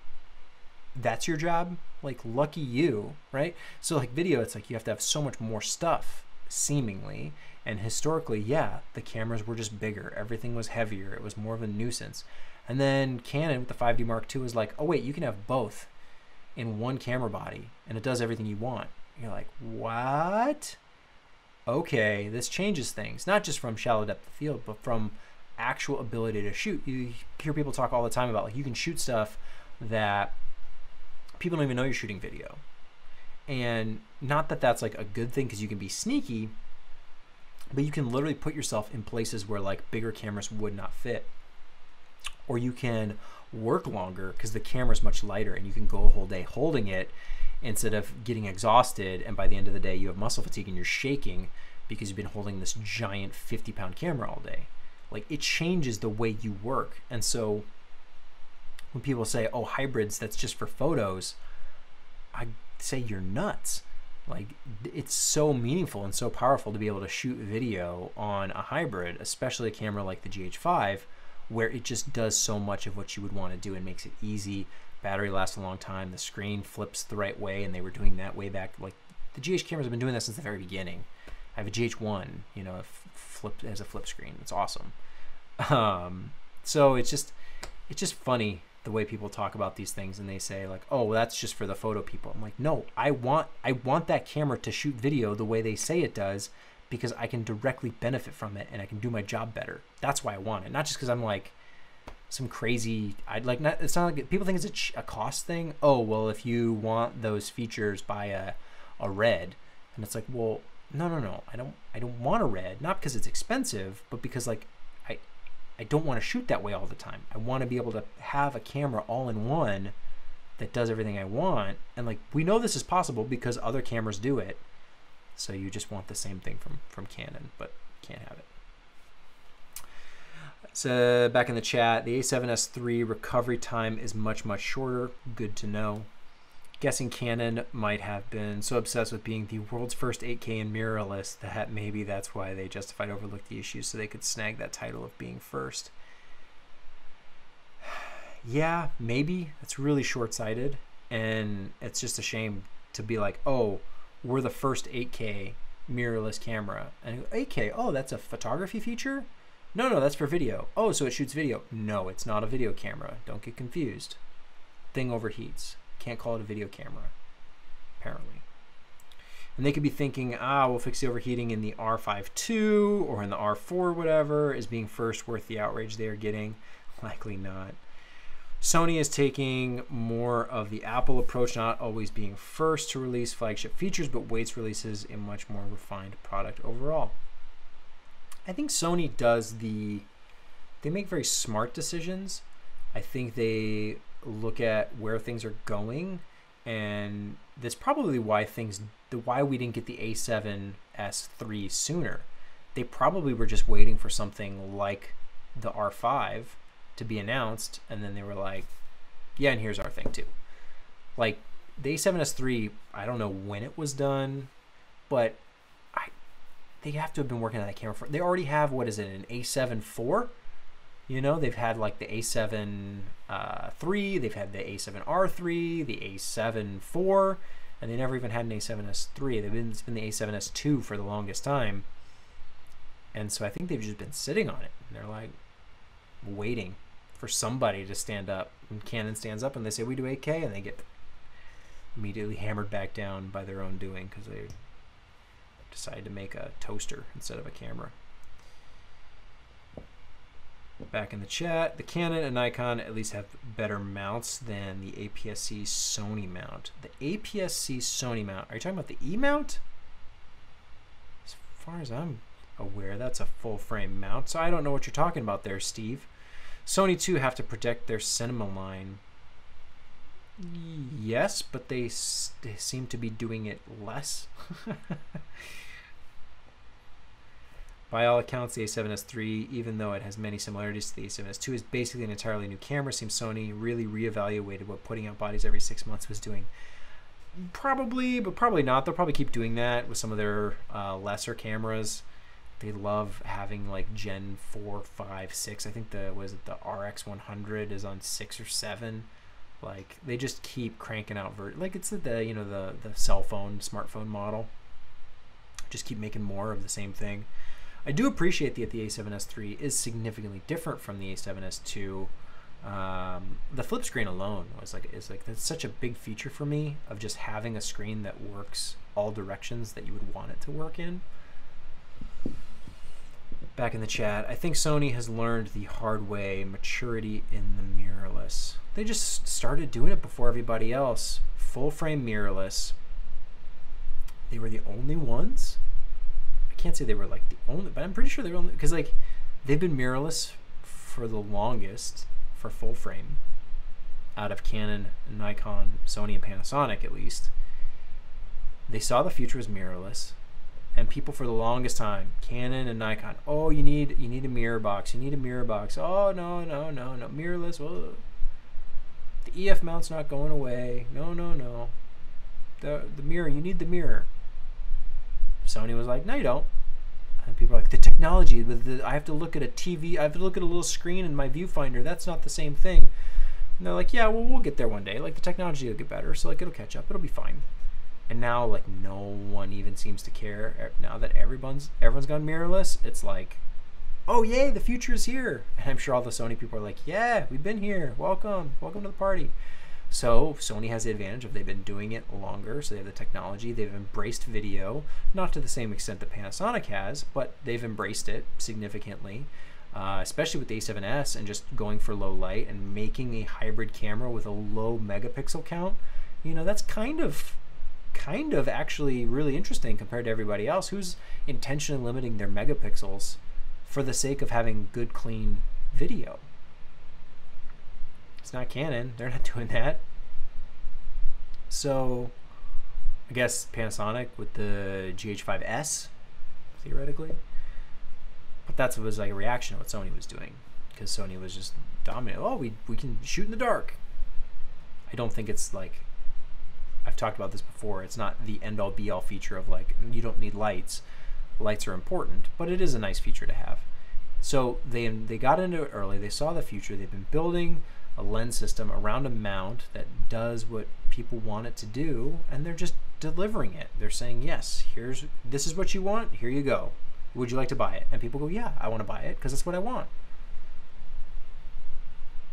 that's your job, like lucky you, right? So like video, it's like you have to have so much more stuff, seemingly. And historically, yeah, the cameras were just bigger. Everything was heavier. It was more of a nuisance. And then Canon with the 5D Mark II was like, oh wait, you can have both in one camera body, and it does everything you want. You're like, what? Okay, this changes things. Not just from shallow depth of field, but from actual ability to shoot. You hear people talk all the time about like you can shoot stuff that people don't even know you're shooting video. And not that that's like a good thing because you can be sneaky, but you can literally put yourself in places where like bigger cameras would not fit. Or you can work longer because the camera is much lighter and you can go a whole day holding it instead of getting exhausted and by the end of the day you have muscle fatigue and you're shaking because you've been holding this giant 50 pound camera all day. Like it changes the way you work. And so when people say oh hybrids that's just for photos i say you're nuts. Like it's so meaningful and so powerful to be able to shoot video on a hybrid especially a camera like the gh5 where it just does so much of what you would want to do and makes it easy battery lasts a long time the screen flips the right way and they were doing that way back like the gh cameras have been doing that since the very beginning. I have a gh1 you know flipped as a flip screen. It's awesome. Um, so it's just it's just funny the way people talk about these things and they say like oh well, that's just for the photo people. I'm like no i want i want that camera to shoot video the way they say it does because i can directly benefit from it and i can do my job better. That's why i want it. Not just because i'm like some crazy i'd like not it's not like people think it's a, a cost thing oh well if you want those features buy a, a red and it's like well no no no i don't i don't want a red not because it's expensive but because like I don't want to shoot that way all the time. I want to be able to have a camera all in one that does everything I want. And like we know this is possible because other cameras do it. So you just want the same thing from from Canon, but can't have it. So back in the chat, the A7S III recovery time is much much shorter. Good to know guessing Canon might have been so obsessed with being the world's first 8K and mirrorless that maybe that's why they justified overlooked the issues so they could snag that title of being first. Yeah, maybe. That's really short sighted. And it's just a shame to be like, oh, we're the first 8K mirrorless camera. And 8K, oh, that's a photography feature? No, no, that's for video. Oh, so it shoots video. No, it's not a video camera. Don't get confused. Thing overheats. Can't call it a video camera, apparently. And they could be thinking, ah, we'll fix the overheating in the R5 II or in the R4, whatever, is being first worth the outrage they are getting. Likely not. Sony is taking more of the Apple approach, not always being first to release flagship features, but waits releases a much more refined product overall. I think Sony does the, they make very smart decisions. I think they look at where things are going and that's probably why things the why we didn't get the A7S3 sooner. They probably were just waiting for something like the R5 to be announced and then they were like yeah and here's our thing too. Like the A7S3 I don't know when it was done but they have to have been working on that camera for they already have what is it an A7 IV you know, they've had like the A7 uh, 3, they've had the A7R3, the A7 4, and they never even had an A7S 3. They've been, it's been the A7S 2 for the longest time. And so I think they've just been sitting on it. And they're like waiting for somebody to stand up. And Canon stands up and they say, We do 8K, and they get immediately hammered back down by their own doing because they decided to make a toaster instead of a camera back in the chat. The Canon and Nikon at least have better mounts than the APS-C Sony mount. The APS-C Sony mount, are you talking about the E mount? As far as I'm aware, that's a full frame mount, so I don't know what you're talking about there, Steve. Sony too have to protect their cinema line. Yes, but they, they seem to be doing it less. By all accounts, the A7S III, even though it has many similarities to the A7S II, is basically an entirely new camera. Seems Sony really reevaluated what putting out bodies every six months was doing. Probably, but probably not. They'll probably keep doing that with some of their uh, lesser cameras. They love having like Gen 4, 5, 6. I think the was it the RX 100 is on 6 or 7 Like they just keep cranking out ver- like it's the you know the the cell phone smartphone model. Just keep making more of the same thing. I do appreciate that the A7S III is significantly different from the A7S II. Um, the flip screen alone was like is like that's such a big feature for me of just having a screen that works all directions that you would want it to work in. Back in the chat, I think Sony has learned the hard way maturity in the mirrorless. They just started doing it before everybody else. Full frame mirrorless. They were the only ones. Can't say they were like the only, but I'm pretty sure they were only because like they've been mirrorless for the longest for full frame out of Canon, Nikon, Sony, and Panasonic at least. They saw the future was mirrorless, and people for the longest time, Canon and Nikon, oh, you need you need a mirror box, you need a mirror box. Oh no no no no mirrorless. Well, the EF mount's not going away. No no no. The the mirror, you need the mirror. Sony was like, no, you don't. And people are like, the technology, the, I have to look at a TV, I have to look at a little screen in my viewfinder. That's not the same thing. And they're like, yeah, well, we'll get there one day. Like the technology will get better, so like it'll catch up. It'll be fine. And now, like no one even seems to care. Now that everyone's everyone's gone mirrorless, it's like, oh yay, the future is here. And I'm sure all the Sony people are like, yeah, we've been here. Welcome, welcome to the party. So Sony has the advantage of they've been doing it longer, so they have the technology. They've embraced video, not to the same extent that Panasonic has, but they've embraced it significantly. Uh, especially with the A7S and just going for low light and making a hybrid camera with a low megapixel count, you know, that's kind of kind of actually really interesting compared to everybody else who's intentionally limiting their megapixels for the sake of having good clean video. It's not Canon. They're not doing that. So, I guess Panasonic with the GH5S, theoretically. But that was like a reaction to what Sony was doing. Because Sony was just dominant. Oh, we, we can shoot in the dark. I don't think it's like, I've talked about this before. It's not the end all be all feature of like, you don't need lights. Lights are important, but it is a nice feature to have. So they, they got into it early. They saw the future. They've been building a lens system around a mount that does what people want it to do and they're just delivering it. They're saying yes here's this is what you want. Here you go. Would you like to buy it? And people go yeah i want to buy it because that's what i want.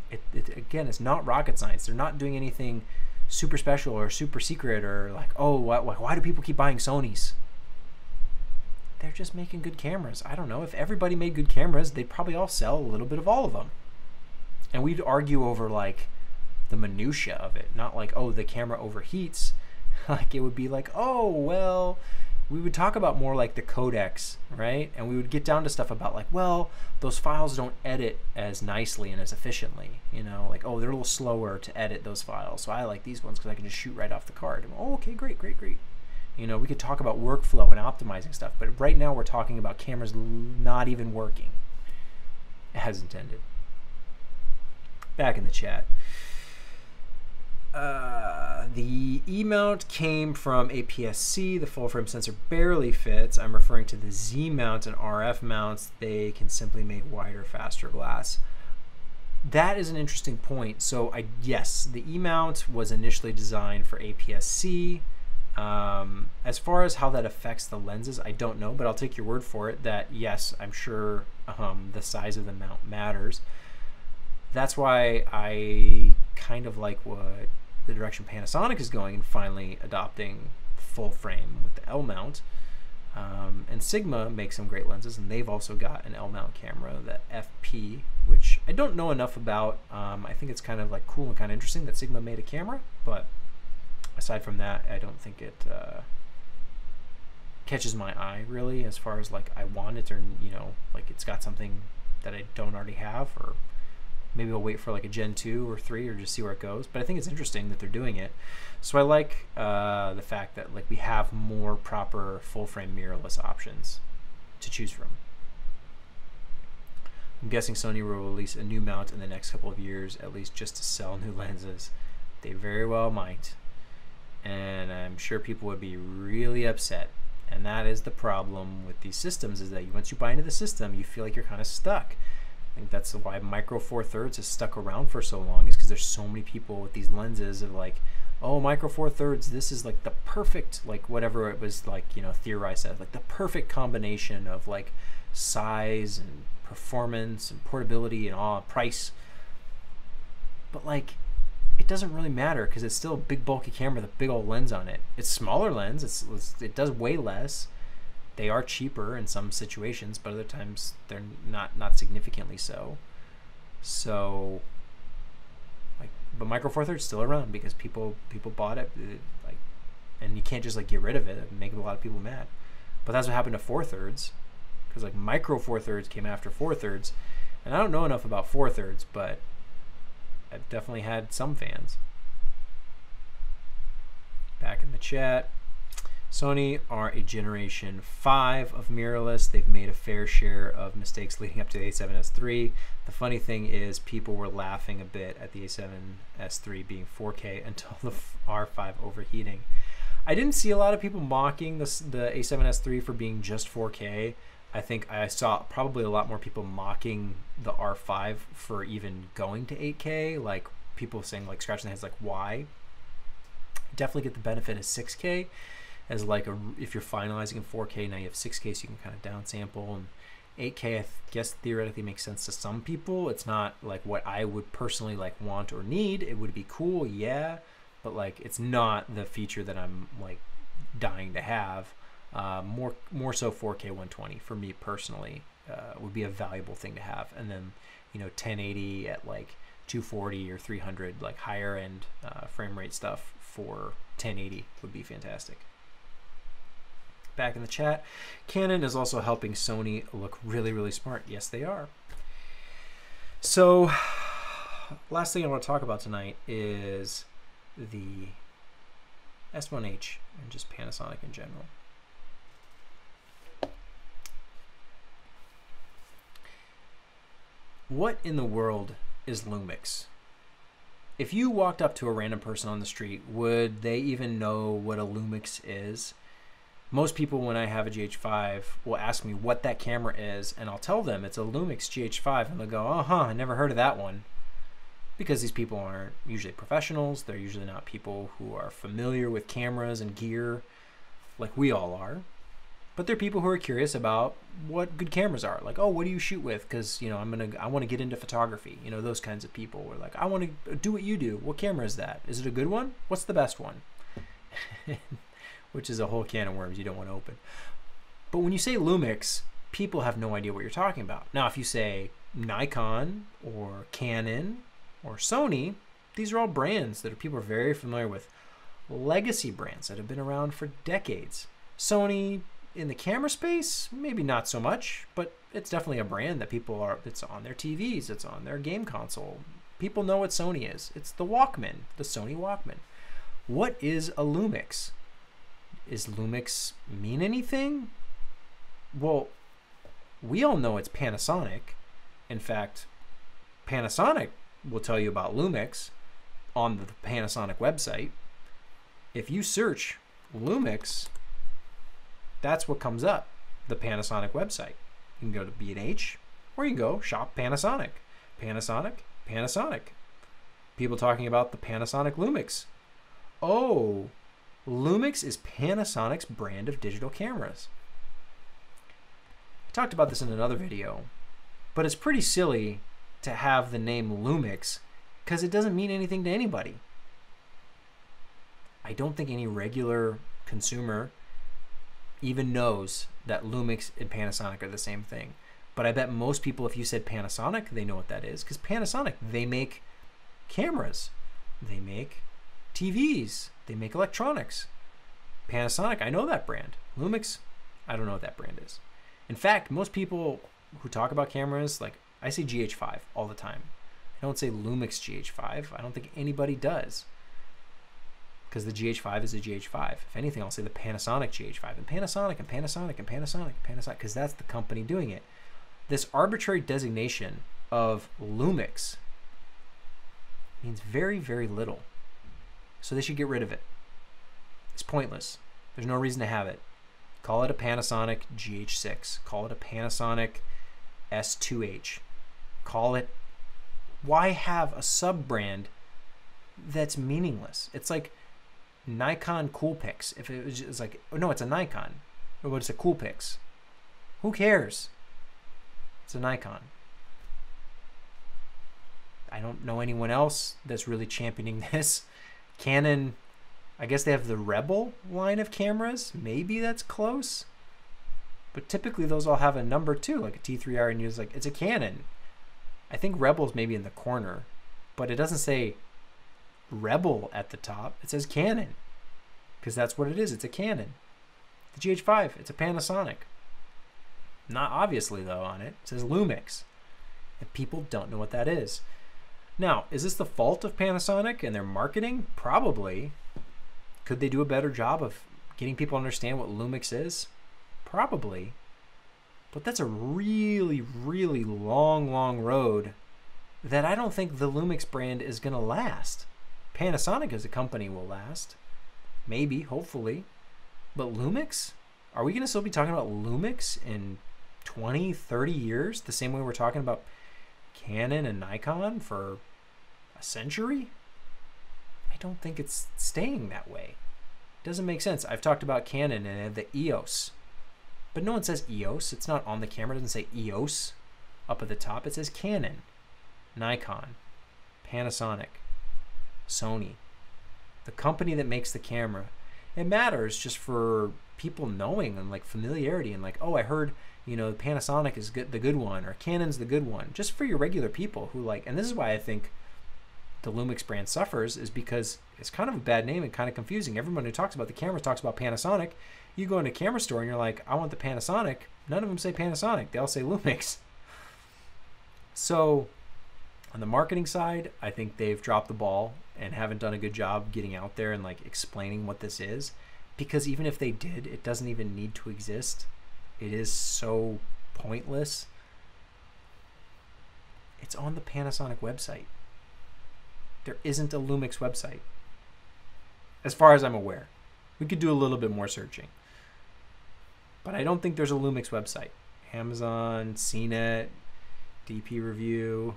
It, it, again it's not rocket science. They're not doing anything super special or super secret or like oh why, why do people keep buying sonys? They're just making good cameras. I don't know. If everybody made good cameras they'd probably all sell a little bit of all of them and we'd argue over like the minutia of it not like oh the camera overheats. Like it would be like oh well we would talk about more like the codecs right? And we would get down to stuff about like well those files don't edit as nicely and as efficiently you know? Like oh they're a little slower to edit those files so i like these ones because i can just shoot right off the card. And, oh okay great great great. You know we could talk about workflow and optimizing stuff but right now we're talking about cameras not even working. As intended back in the chat. Uh, the E mount came from APS-C. The full frame sensor barely fits. I'm referring to the Z mount and RF mounts. They can simply make wider, faster glass. That is an interesting point. So, I yes, the E mount was initially designed for APS-C. Um, as far as how that affects the lenses, I don't know, but I'll take your word for it that yes, I'm sure um, the size of the mount matters that's why I kind of like what the direction Panasonic is going and finally adopting full frame with the L mount. Um, and Sigma makes some great lenses, and they've also got an L mount camera, the FP, which I don't know enough about. Um, I think it's kind of like cool and kind of interesting that Sigma made a camera, but aside from that, I don't think it uh, catches my eye really as far as like I want it or you know like it's got something that I don't already have or maybe we'll wait for like a Gen 2 or 3 or just see where it goes. But I think it's interesting that they're doing it. So I like uh, the fact that like we have more proper full frame mirrorless options to choose from. I'm guessing Sony will release a new mount in the next couple of years, at least just to sell new lenses. They very well might. And I'm sure people would be really upset. And that is the problem with these systems is that once you buy into the system, you feel like you're kind of stuck I think that's why micro four thirds has stuck around for so long is because there's so many people with these lenses of like, oh, micro four thirds, this is like the perfect, like whatever it was like, you know, theorized as, like the perfect combination of like size and performance and portability and all price. But like, it doesn't really matter because it's still a big bulky camera with a big old lens on it. It's smaller lens. It's, it's it does way less. They are cheaper in some situations, but other times they're not not significantly so. So, like, but Micro Four Thirds still around because people people bought it, it, like, and you can't just like get rid of it and make a lot of people mad. But that's what happened to Four Thirds, because like Micro Four Thirds came after Four Thirds, and I don't know enough about Four Thirds, but I've definitely had some fans. Back in the chat. Sony are a generation 5 of mirrorless. They've made a fair share of mistakes leading up to the A7S3. The funny thing is, people were laughing a bit at the A7S3 being 4K until the R5 overheating. I didn't see a lot of people mocking the, the A7S3 for being just 4K. I think I saw probably a lot more people mocking the R5 for even going to 8K. Like people saying, like, scratching their heads, like, why? Definitely get the benefit of 6K as like a if you're finalizing in 4K now you have 6K so you can kind of downsample and 8K I guess theoretically makes sense to some people. It's not like what I would personally like want or need. It would be cool, yeah, but like it's not the feature that I'm like dying to have. Uh, more more so 4K 120 for me personally uh, would be a valuable thing to have, and then you know 1080 at like 240 or 300 like higher end uh, frame rate stuff for 1080 would be fantastic back in the chat. Canon is also helping Sony look really, really smart. Yes, they are. So, last thing I want to talk about tonight is the S1H and just Panasonic in general. What in the world is Lumix? If you walked up to a random person on the street, would they even know what a Lumix is? Most people when I have a GH5 will ask me what that camera is, and I'll tell them it's a Lumix GH5, and they'll go, "Uh huh, I never heard of that one," because these people aren't usually professionals. They're usually not people who are familiar with cameras and gear, like we all are. But they're people who are curious about what good cameras are. Like, oh, what do you shoot with? Because you know, I'm gonna, I want to get into photography. You know, those kinds of people. Or like, I want to do what you do. What camera is that? Is it a good one? What's the best one? which is a whole can of worms you don't want to open. But when you say Lumix, people have no idea what you're talking about. Now, if you say Nikon or Canon or Sony, these are all brands that people are very familiar with. Legacy brands that have been around for decades. Sony in the camera space, maybe not so much, but it's definitely a brand that people are it's on their TVs, it's on their game console. People know what Sony is. It's the Walkman, the Sony Walkman. What is a Lumix? Is Lumix mean anything? Well, we all know it's Panasonic. In fact, Panasonic will tell you about Lumix on the Panasonic website. If you search Lumix, that's what comes up, the Panasonic website. You can go to B&H or you can go shop Panasonic. Panasonic, Panasonic. People talking about the Panasonic Lumix. Oh, Lumix is Panasonic's brand of digital cameras. I talked about this in another video, but it's pretty silly to have the name Lumix because it doesn't mean anything to anybody. I don't think any regular consumer even knows that Lumix and Panasonic are the same thing. But I bet most people, if you said Panasonic, they know what that is because Panasonic, they make cameras, they make TVs, they make electronics. Panasonic, I know that brand. Lumix, I don't know what that brand is. In fact, most people who talk about cameras, like I say GH5 all the time. I don't say Lumix GH5. I don't think anybody does. Because the GH5 is a GH5. If anything, I'll say the Panasonic GH5 and Panasonic and Panasonic and Panasonic and Panasonic because that's the company doing it. This arbitrary designation of Lumix means very, very little. So they should get rid of it. It's pointless. There's no reason to have it. Call it a Panasonic GH6. Call it a Panasonic S2H. Call it. Why have a sub brand that's meaningless? It's like Nikon Coolpix. If it was just like, oh, no, it's a Nikon. Or it's a Coolpix. Who cares? It's a Nikon. I don't know anyone else that's really championing this. Canon, I guess they have the Rebel line of cameras. Maybe that's close. But typically those all have a number too, like a T3R, and you're like, it's a Canon. I think Rebel's maybe in the corner, but it doesn't say Rebel at the top. It says Canon, because that's what it is. It's a Canon. The GH5, it's a Panasonic. Not obviously though on it. It says Lumix, and people don't know what that is. Now, is this the fault of Panasonic and their marketing? Probably. Could they do a better job of getting people to understand what Lumix is? Probably. But that's a really, really long, long road that I don't think the Lumix brand is going to last. Panasonic as a company will last. Maybe, hopefully. But Lumix? Are we going to still be talking about Lumix in 20, 30 years? The same way we're talking about Canon and Nikon for a century? I don't think it's staying that way. It doesn't make sense. I've talked about Canon and the EOS, but no one says EOS. It's not on the camera. It doesn't say EOS up at the top. It says Canon, Nikon, Panasonic, Sony, the company that makes the camera. It matters just for people knowing and like familiarity and like, oh, I heard you know Panasonic is good, the good one or Canon's the good one. Just for your regular people who like, and this is why I think the Lumix brand suffers is because it's kind of a bad name and kind of confusing. Everyone who talks about the cameras talks about Panasonic. You go into a camera store and you're like, I want the Panasonic. None of them say Panasonic. They all say Lumix. So, on the marketing side, I think they've dropped the ball and haven't done a good job getting out there and like explaining what this is. Because even if they did, it doesn't even need to exist. It is so pointless. It's on the Panasonic website there isn't a Lumix website. As far as I'm aware. We could do a little bit more searching. But I don't think there's a Lumix website. Amazon, CNET, DP Review.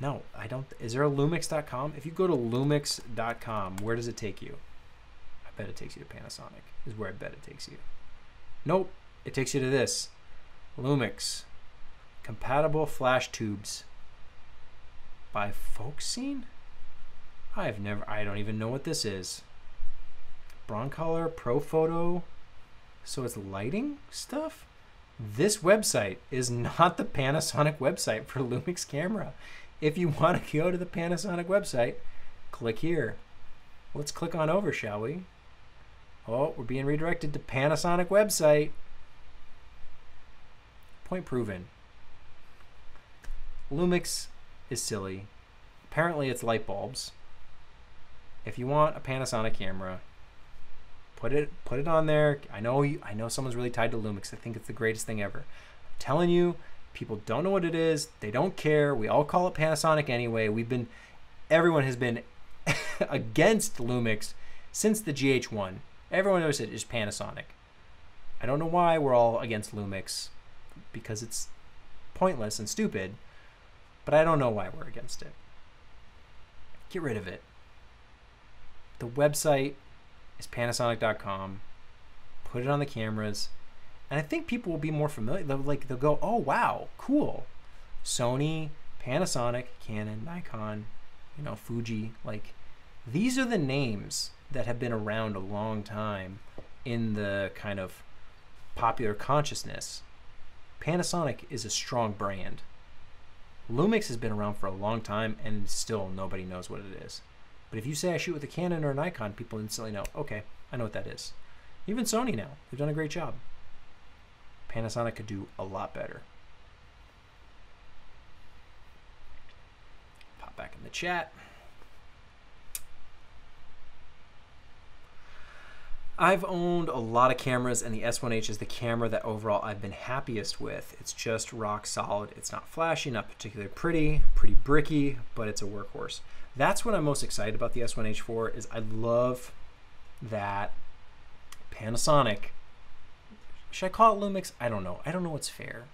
No, I don't. Is there a Lumix.com? If you go to Lumix.com, where does it take you? I bet it takes you to Panasonic, is where I bet it takes you. Nope, it takes you to this Lumix. Compatible flash tubes by Folkscene? I've never, I don't even know what this is. Broncolor Profoto. So it's lighting stuff? This website is not the Panasonic website for Lumix camera. If you want to go to the Panasonic website, click here. Let's click on over, shall we? Oh, we're being redirected to Panasonic website. Point proven. Lumix is silly. Apparently, it's light bulbs. If you want a Panasonic camera, put it put it on there. I know you, I know someone's really tied to Lumix. I think it's the greatest thing ever. I'm telling you, people don't know what it is. They don't care. We all call it Panasonic anyway. We've been everyone has been against Lumix since the GH1. Everyone knows it is Panasonic. I don't know why we're all against Lumix because it's pointless and stupid. But I don't know why we're against it. Get rid of it. The website is panasonic.com. Put it on the cameras. And I think people will be more familiar. They'll like they'll go, "Oh, wow, cool. Sony, Panasonic, Canon, Nikon, you know, Fuji, like these are the names that have been around a long time in the kind of popular consciousness. Panasonic is a strong brand. Lumix has been around for a long time and still nobody knows what it is. But if you say I shoot with a Canon or a Nikon, people instantly know, okay, I know what that is. Even Sony now, they've done a great job. Panasonic could do a lot better. Pop back in the chat. I've owned a lot of cameras, and the S1H is the camera that overall I've been happiest with. It's just rock solid. It's not flashy, not particularly pretty, pretty bricky, but it's a workhorse. That's what I'm most excited about the S1H for. Is I love that Panasonic. Should I call it Lumix? I don't know. I don't know what's fair.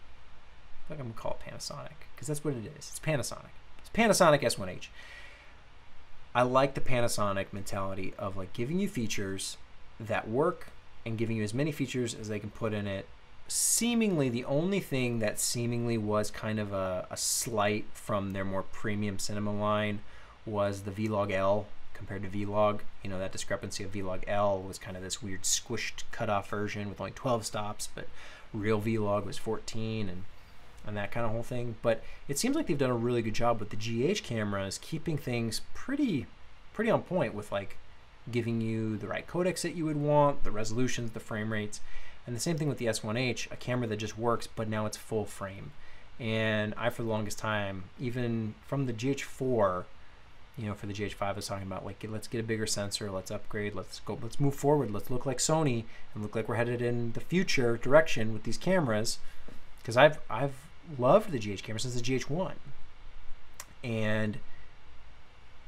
like I'm gonna call it Panasonic because that's what it is. It's Panasonic. It's Panasonic S1H. I like the Panasonic mentality of like giving you features that work and giving you as many features as they can put in it. Seemingly, the only thing that seemingly was kind of a, a slight from their more premium cinema line was the Vlog L compared to Vlog. You know, that discrepancy of Vlog L was kind of this weird squished cutoff version with only 12 stops, but real Vlog was 14 and and that kind of whole thing. But it seems like they've done a really good job with the GH cameras, keeping things pretty pretty on point with like giving you the right codecs that you would want, the resolutions, the frame rates. And the same thing with the S1H, a camera that just works, but now it's full frame. And I, for the longest time, even from the GH4, you know, for the GH5, I was talking about like, let's get a bigger sensor, let's upgrade, let's go, let's move forward, let's look like Sony and look like we're headed in the future direction with these cameras. Because I've I've loved the GH camera since the GH1, and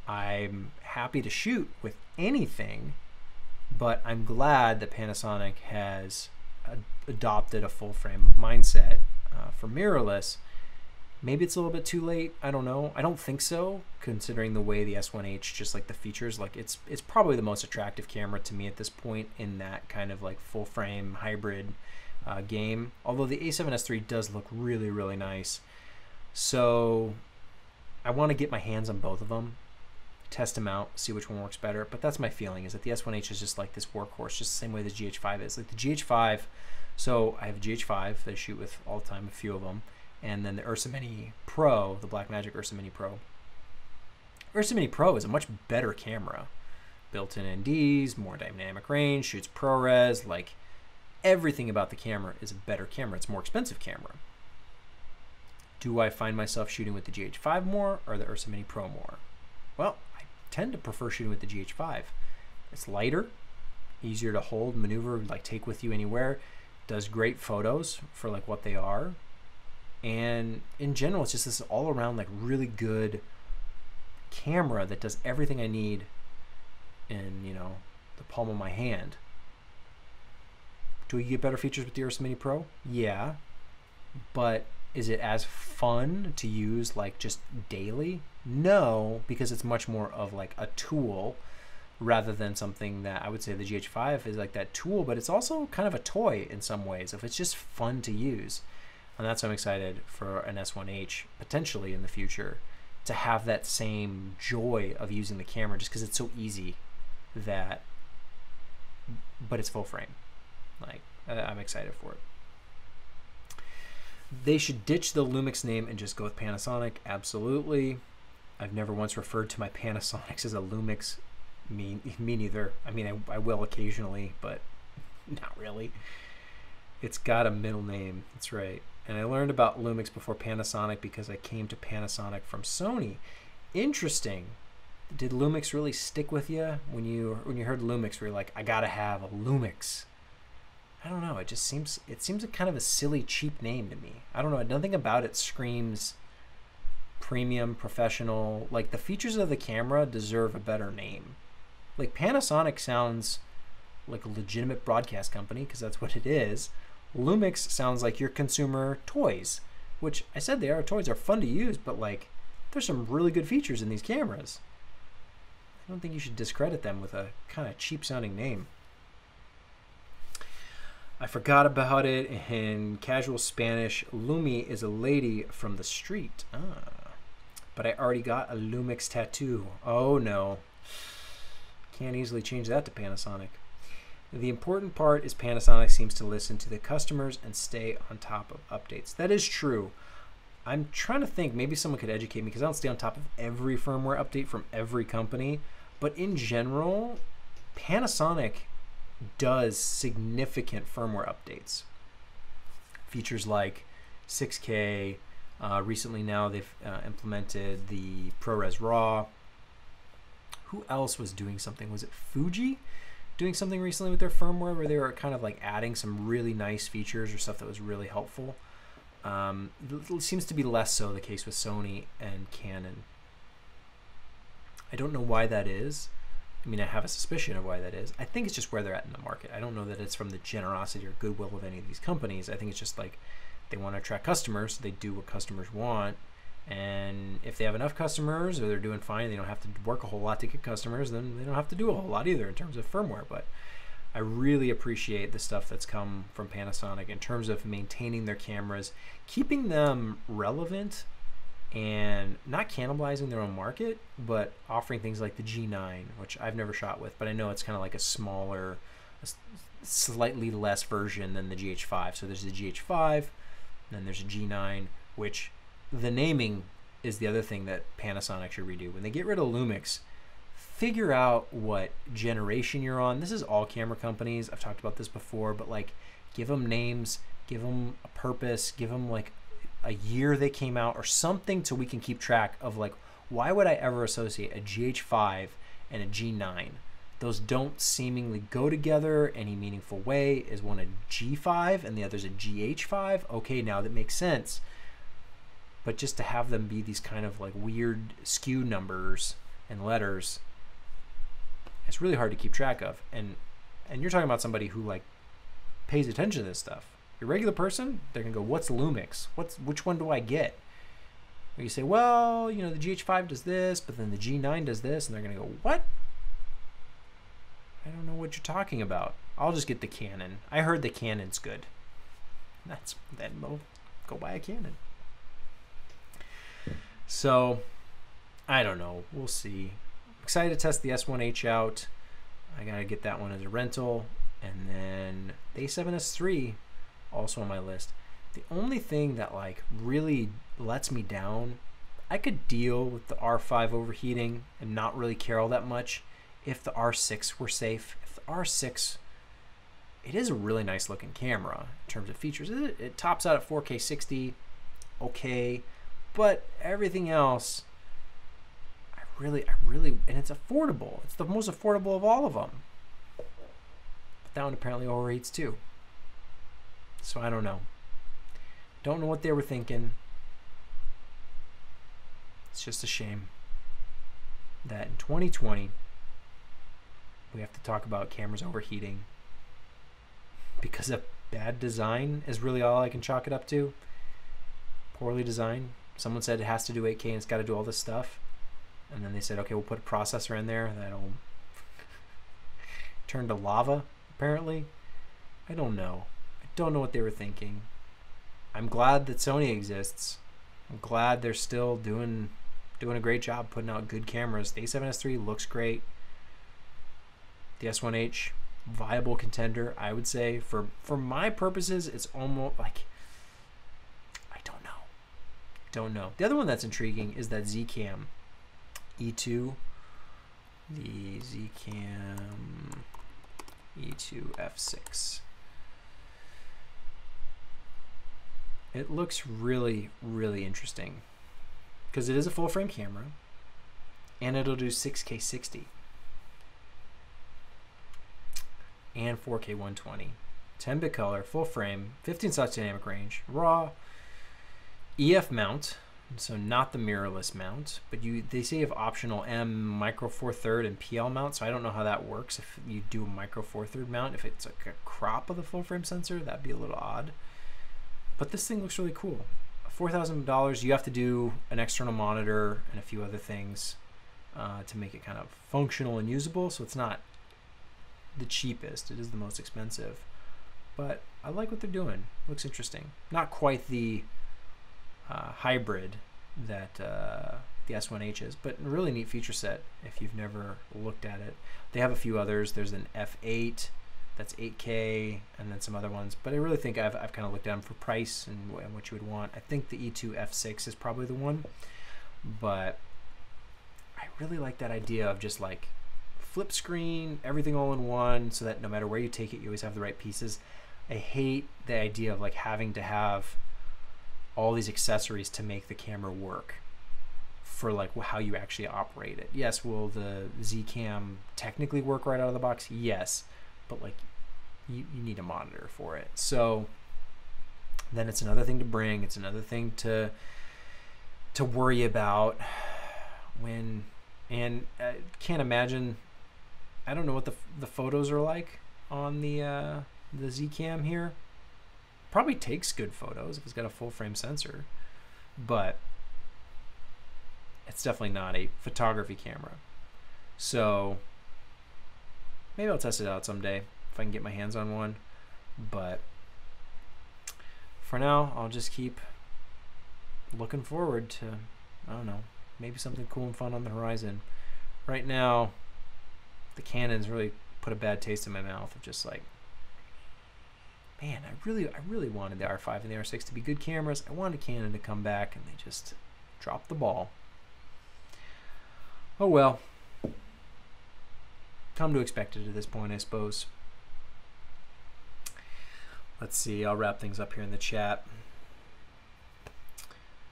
I'm happy to shoot with anything, but I'm glad that Panasonic has adopted a full frame mindset uh, for mirrorless. Maybe it's a little bit too late. I don't know. I don't think so, considering the way the S1H, just like the features, like it's it's probably the most attractive camera to me at this point in that kind of like full frame hybrid uh, game. Although the A7S III does look really really nice, so I want to get my hands on both of them test them out, see which one works better. But that's my feeling is that the S1H is just like this workhorse, just the same way the GH5 is. Like the GH5, so I have a GH5 that I shoot with all the time, a few of them, and then the Ursa Mini Pro, the Blackmagic Ursa Mini Pro. Ursa Mini Pro is a much better camera. Built-in NDs, more dynamic range, shoots ProRes, like everything about the camera is a better camera. It's a more expensive camera. Do I find myself shooting with the GH5 more or the Ursa Mini Pro more? Well, tend to prefer shooting with the GH5. It's lighter, easier to hold, maneuver, like take with you anywhere. Does great photos for like what they are. And in general, it's just this all around like really good camera that does everything I need in, you know, the palm of my hand. Do we get better features with the Ursa Mini Pro? Yeah. But is it as fun to use like just daily? No, because it's much more of like a tool rather than something that I would say the GH5 is like that tool, but it's also kind of a toy in some ways if it's just fun to use. And that's why I'm excited for an S1H potentially in the future to have that same joy of using the camera just because it's so easy that, but it's full frame. Like, I'm excited for it. They should ditch the Lumix name and just go with Panasonic. Absolutely. I've never once referred to my Panasonics as a Lumix. Me, me neither. I mean, I, I will occasionally, but not really. It's got a middle name. That's right. And I learned about Lumix before Panasonic because I came to Panasonic from Sony. Interesting. Did Lumix really stick with you when you when you heard Lumix? Were you like, I gotta have a Lumix? I don't know. It just seems it seems like kind of a silly, cheap name to me. I don't know. Nothing about it screams premium, professional. Like the features of the camera deserve a better name. Like Panasonic sounds like a legitimate broadcast company because that's what it is. Lumix sounds like your consumer toys, which I said they are. Toys are fun to use, but like there's some really good features in these cameras. I don't think you should discredit them with a kind of cheap sounding name. I forgot about it in casual Spanish. Lumi is a lady from the street. Ah but I already got a Lumix tattoo. Oh no. Can't easily change that to Panasonic. The important part is Panasonic seems to listen to the customers and stay on top of updates. That is true. I'm trying to think, maybe someone could educate me because I don't stay on top of every firmware update from every company. But in general, Panasonic does significant firmware updates. Features like 6K, uh, recently, now they've uh, implemented the ProRes RAW. Who else was doing something? Was it Fuji doing something recently with their firmware where they were kind of like adding some really nice features or stuff that was really helpful? Um, it seems to be less so the case with Sony and Canon. I don't know why that is. I mean, I have a suspicion of why that is. I think it's just where they're at in the market. I don't know that it's from the generosity or goodwill of any of these companies. I think it's just like they want to attract customers. They do what customers want. And if they have enough customers or they're doing fine, they don't have to work a whole lot to get customers, then they don't have to do a whole lot either in terms of firmware. But I really appreciate the stuff that's come from Panasonic in terms of maintaining their cameras, keeping them relevant and not cannibalizing their own market, but offering things like the G9, which I've never shot with, but I know it's kind of like a smaller, a slightly less version than the GH5. So there's the GH5, then there's a G9, which the naming is the other thing that Panasonic should redo. When they get rid of Lumix, figure out what generation you're on. This is all camera companies. I've talked about this before, but like give them names, give them a purpose, give them like a year they came out or something so we can keep track of like why would I ever associate a GH5 and a G9? Those don't seemingly go together any meaningful way. Is one a G5 and the other's a GH5? Okay, now that makes sense. But just to have them be these kind of like weird SKU numbers and letters it's really hard to keep track of. And and you're talking about somebody who like pays attention to this stuff. Your regular person, they're gonna go, "What's Lumix? What's which one do I get?" Or you say, "Well, you know, the GH5 does this, but then the G9 does this," and they're gonna go, "What? I don't know what you're talking about. I'll just get the Canon. I heard the Canon's good. That's then we'll go buy a Canon." So, I don't know. We'll see excited to test the S1H out. I gotta get that one as a rental, and then the A7S3 also on my list. The only thing that like really lets me down, I could deal with the R5 overheating and not really care all that much if the R6 were safe. If the R6 it is a really nice looking camera in terms of features. It, it tops out at 4K 60, okay, but everything else I really, I really, and it's affordable. It's the most affordable of all of them. But that one apparently overheats too. So I don't know. Don't know what they were thinking. It's just a shame that in 2020 we have to talk about cameras overheating because of bad design is really all I can chalk it up to. Poorly designed. Someone said it has to do 8K and it's got to do all this stuff and then they said, okay, we'll put a processor in there that'll turn to lava, apparently. I don't know. I don't know what they were thinking. I'm glad that Sony exists. I'm glad they're still doing doing a great job putting out good cameras. The A7S3 looks great. The S1H viable contender, I would say for for my purposes, it's almost like I don't know. Don't know. The other one that's intriguing is that Z-Cam E2, the Zcam E2 F6. It looks really, really interesting because it is a full frame camera and it'll do 6K 60 and 4K 120. 10 bit color, full frame, 15 slots dynamic range, raw, EF mount, so not the mirrorless mount, but you they say you have optional M micro four third and PL mount. So I don't know how that works. If you do a micro four third mount, if it's like a crop of the full frame sensor, that'd be a little odd. But this thing looks really cool. Four thousand dollars. You have to do an external monitor and a few other things uh, to make it kind of functional and usable. So it's not the cheapest. It is the most expensive, but I like what they're doing. Looks interesting. Not quite the uh, hybrid that uh, the S1H is, but really neat feature set if you've never looked at it. They have a few others. There's an F8 that's 8K, and then some other ones. But I really think I've, I've kind of looked at them for price and, and what you would want. I think the E2 F6 is probably the one, but I really like that idea of just like flip screen, everything all in one, so that no matter where you take it, you always have the right pieces. I hate the idea of like having to have all these accessories to make the camera work for like how you actually operate it. Yes, will the Z-Cam technically work right out of the box? Yes, but like you, you need a monitor for it. So then it's another thing to bring. It's another thing to to worry about when and I can't imagine. I don't know what the the photos are like on the uh, the Z-Cam here. probably takes good photos if it's got a full frame sensor, but it's definitely not a photography camera. So maybe I'll test it out someday if I can get my hands on one. But for now, I'll just keep looking forward to, I don't know, maybe something cool and fun on the horizon. Right now, the Canon's really put a bad taste in my mouth of just like, man, I really, I really wanted the R5 and the R6 to be good cameras. I wanted Canon to come back, and they just dropped the ball. Oh well. Come to expect it at this point, I suppose. Let's see, I'll wrap things up here in the chat.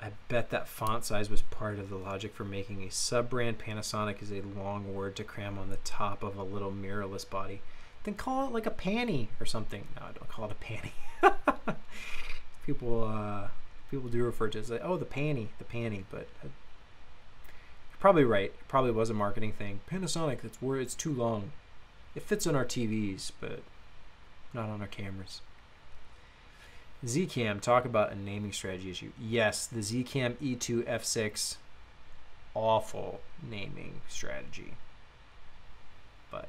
I bet that font size was part of the logic for making a sub-brand. Panasonic is a long word to cram on the top of a little mirrorless body. Then call it like a panty or something. No, I don't call it a panty. people, uh, people do refer to it as like, oh, the panty, the panty. But uh, you're probably right. It probably was a marketing thing. Panasonic, where it's too long. It fits on our TVs, but not on our cameras. Zcam, talk about a naming strategy issue. Yes, the Zcam E2 F6, awful naming strategy. But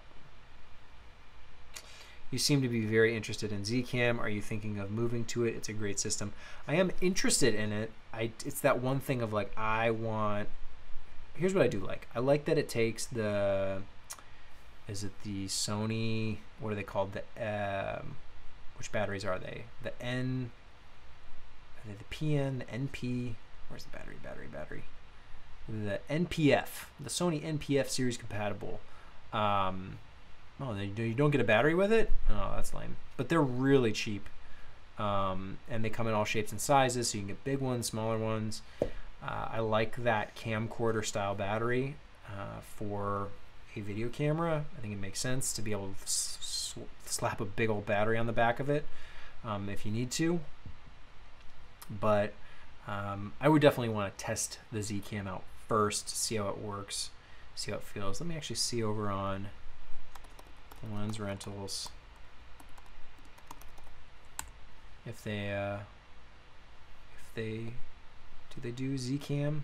you seem to be very interested in Zcam. Are you thinking of moving to it? It's a great system. I am interested in it. I it's that one thing of like I want. Here's what I do like. I like that it takes the. Is it the Sony? What are they called? The um, which batteries are they? The N, are they the PN, the NP? Where's the battery? Battery, battery. The NPF, the Sony NPF series compatible. Um, oh, you don't get a battery with it? Oh, that's lame. But they're really cheap. Um, and they come in all shapes and sizes, so you can get big ones, smaller ones. Uh, I like that camcorder style battery uh, for a video camera. I think it makes sense to be able to slap a big old battery on the back of it um, if you need to. But um, I would definitely want to test the Zcam out first, see how it works, see how it feels. Let me actually see over on Lens Rentals if they uh, if they do they do Zcam.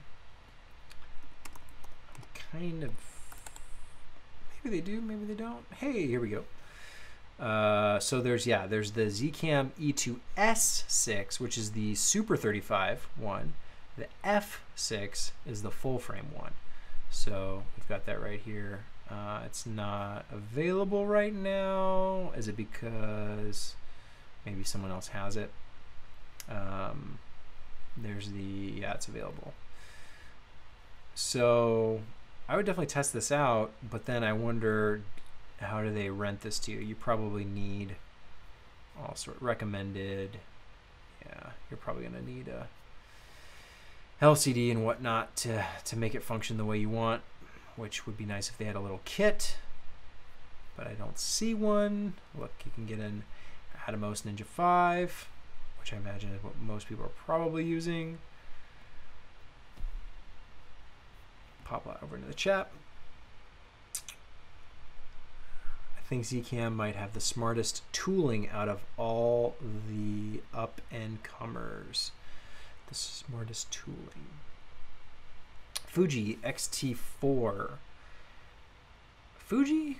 Kind of maybe they do, maybe they don't. Hey, here we go. Uh, so there's yeah, there's the Zcam E2S6, which is the Super 35 one. The F6 is the full frame one. So we've got that right here. Uh, it's not available right now. Is it because maybe someone else has it? Um, there's the yeah, it's available. So I would definitely test this out, but then I wonder how do they rent this to you? You probably need all sort recommended. Yeah, you're probably gonna need a LCD and whatnot to to make it function the way you want, which would be nice if they had a little kit. But I don't see one. Look, you can get an Atomos Ninja 5, which I imagine is what most people are probably using. Pop that over into the chat. Think Zcam might have the smartest tooling out of all the up and comers. The smartest tooling. Fuji X-T4. Fuji,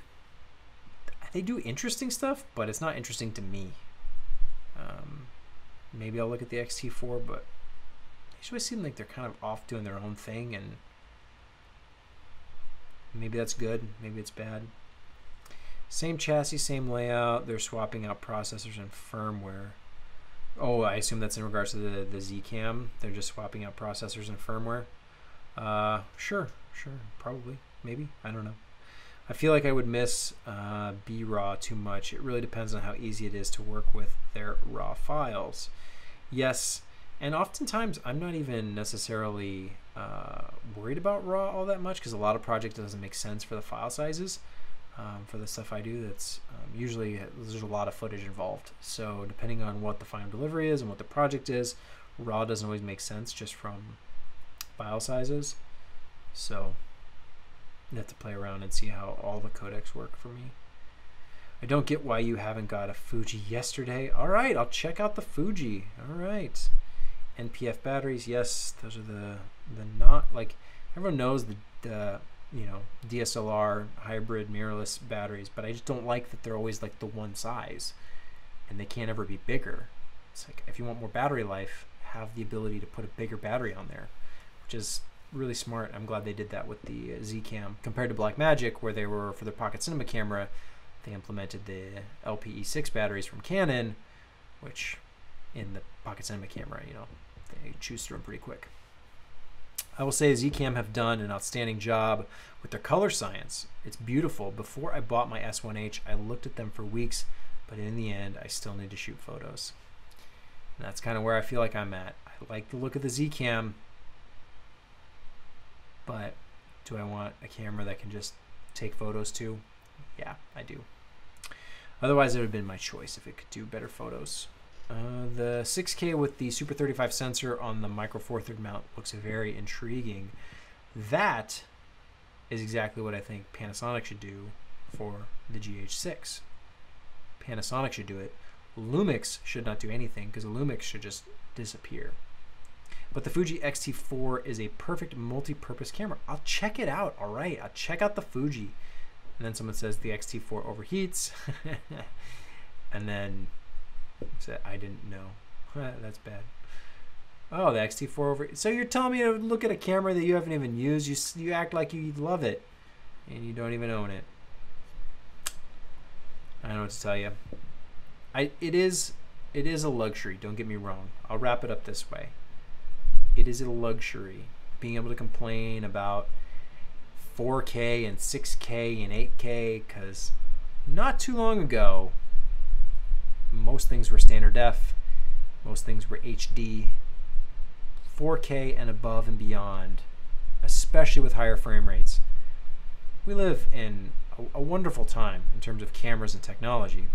they do interesting stuff, but it's not interesting to me. Um, maybe I'll look at the X-T4, but they usually seem like they're kind of off doing their own thing, and maybe that's good, maybe it's bad. Same chassis, same layout. They're swapping out processors and firmware. Oh, I assume that's in regards to the, the Zcam. They're just swapping out processors and firmware. Uh, sure, sure, probably, maybe. I don't know. I feel like I would miss uh, B-RAW too much. It really depends on how easy it is to work with their RAW files. Yes, and oftentimes I'm not even necessarily uh, worried about RAW all that much because a lot of projects doesn't make sense for the file sizes um, for the stuff I do. That's um, usually there's a lot of footage involved. So depending on what the final delivery is and what the project is, RAW doesn't always make sense just from file sizes. So you have to play around and see how all the codecs work for me. I don't get why you haven't got a Fuji yesterday. All right, I'll check out the Fuji. All right. NPF batteries, yes, those are the the not like everyone knows the the you know DSLR hybrid mirrorless batteries, but I just don't like that they're always like the one size, and they can't ever be bigger. It's like if you want more battery life, have the ability to put a bigger battery on there, which is really smart. I'm glad they did that with the uh, Zcam compared to Blackmagic, where they were for their pocket cinema camera. They implemented the LPE6 batteries from Canon, which in the pocket cinema camera, you know, they choose through them pretty quick. I will say Zcam have done an outstanding job with their color science. It's beautiful. Before I bought my S1H, I looked at them for weeks, but in the end, I still need to shoot photos. And that's kind of where I feel like I'm at. I like the look of the Zcam, but do I want a camera that can just take photos too? Yeah, I do. Otherwise, it would have been my choice if it could do better photos. Uh, the 6K with the Super 35 sensor on the Micro Four Third mount looks very intriguing. That is exactly what I think Panasonic should do for the GH6. Panasonic should do it. Lumix should not do anything because Lumix should just disappear. But the Fuji X-T4 is a perfect multi-purpose camera. I'll check it out. All right, I'll check out the Fuji. And then someone says the X-T4 overheats. and then said I didn't know. That's bad. Oh, the X-T4 over. So you're telling me to look at a camera that you haven't even used? You you act like you love it, and you don't even own it. I don't know what to tell you. I it is it is a luxury. Don't get me wrong. I'll wrap it up this way. It is a luxury being able to complain about 4K and 6K and 8K because not too long ago most things were standard def, most things were HD, 4K and above and beyond, especially with higher frame rates. We live in a, a wonderful time in terms of cameras and technology.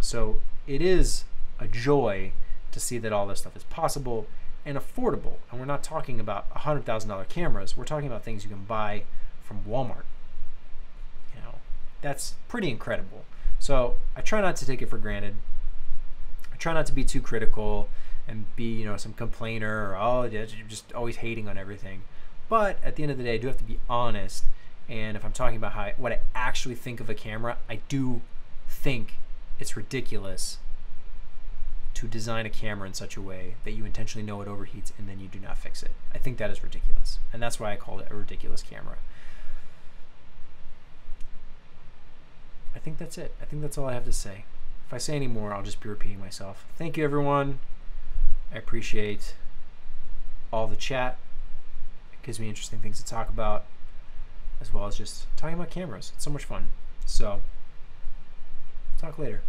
So it is a joy to see that all this stuff is possible and affordable. And we're not talking about $100,000 cameras. We're talking about things you can buy from Walmart. You know, that's pretty incredible. So I try not to take it for granted. I try not to be too critical and be, you know, some complainer or oh, you're just always hating on everything. But at the end of the day, I do have to be honest. And if I'm talking about how I, what I actually think of a camera, I do think it's ridiculous to design a camera in such a way that you intentionally know it overheats and then you do not fix it. I think that is ridiculous. And that's why I call it a ridiculous camera. I think that's it. I think that's all I have to say. If I say any more, I'll just be repeating myself. Thank you, everyone. I appreciate all the chat. It gives me interesting things to talk about, as well as just talking about cameras. It's so much fun. So, talk later.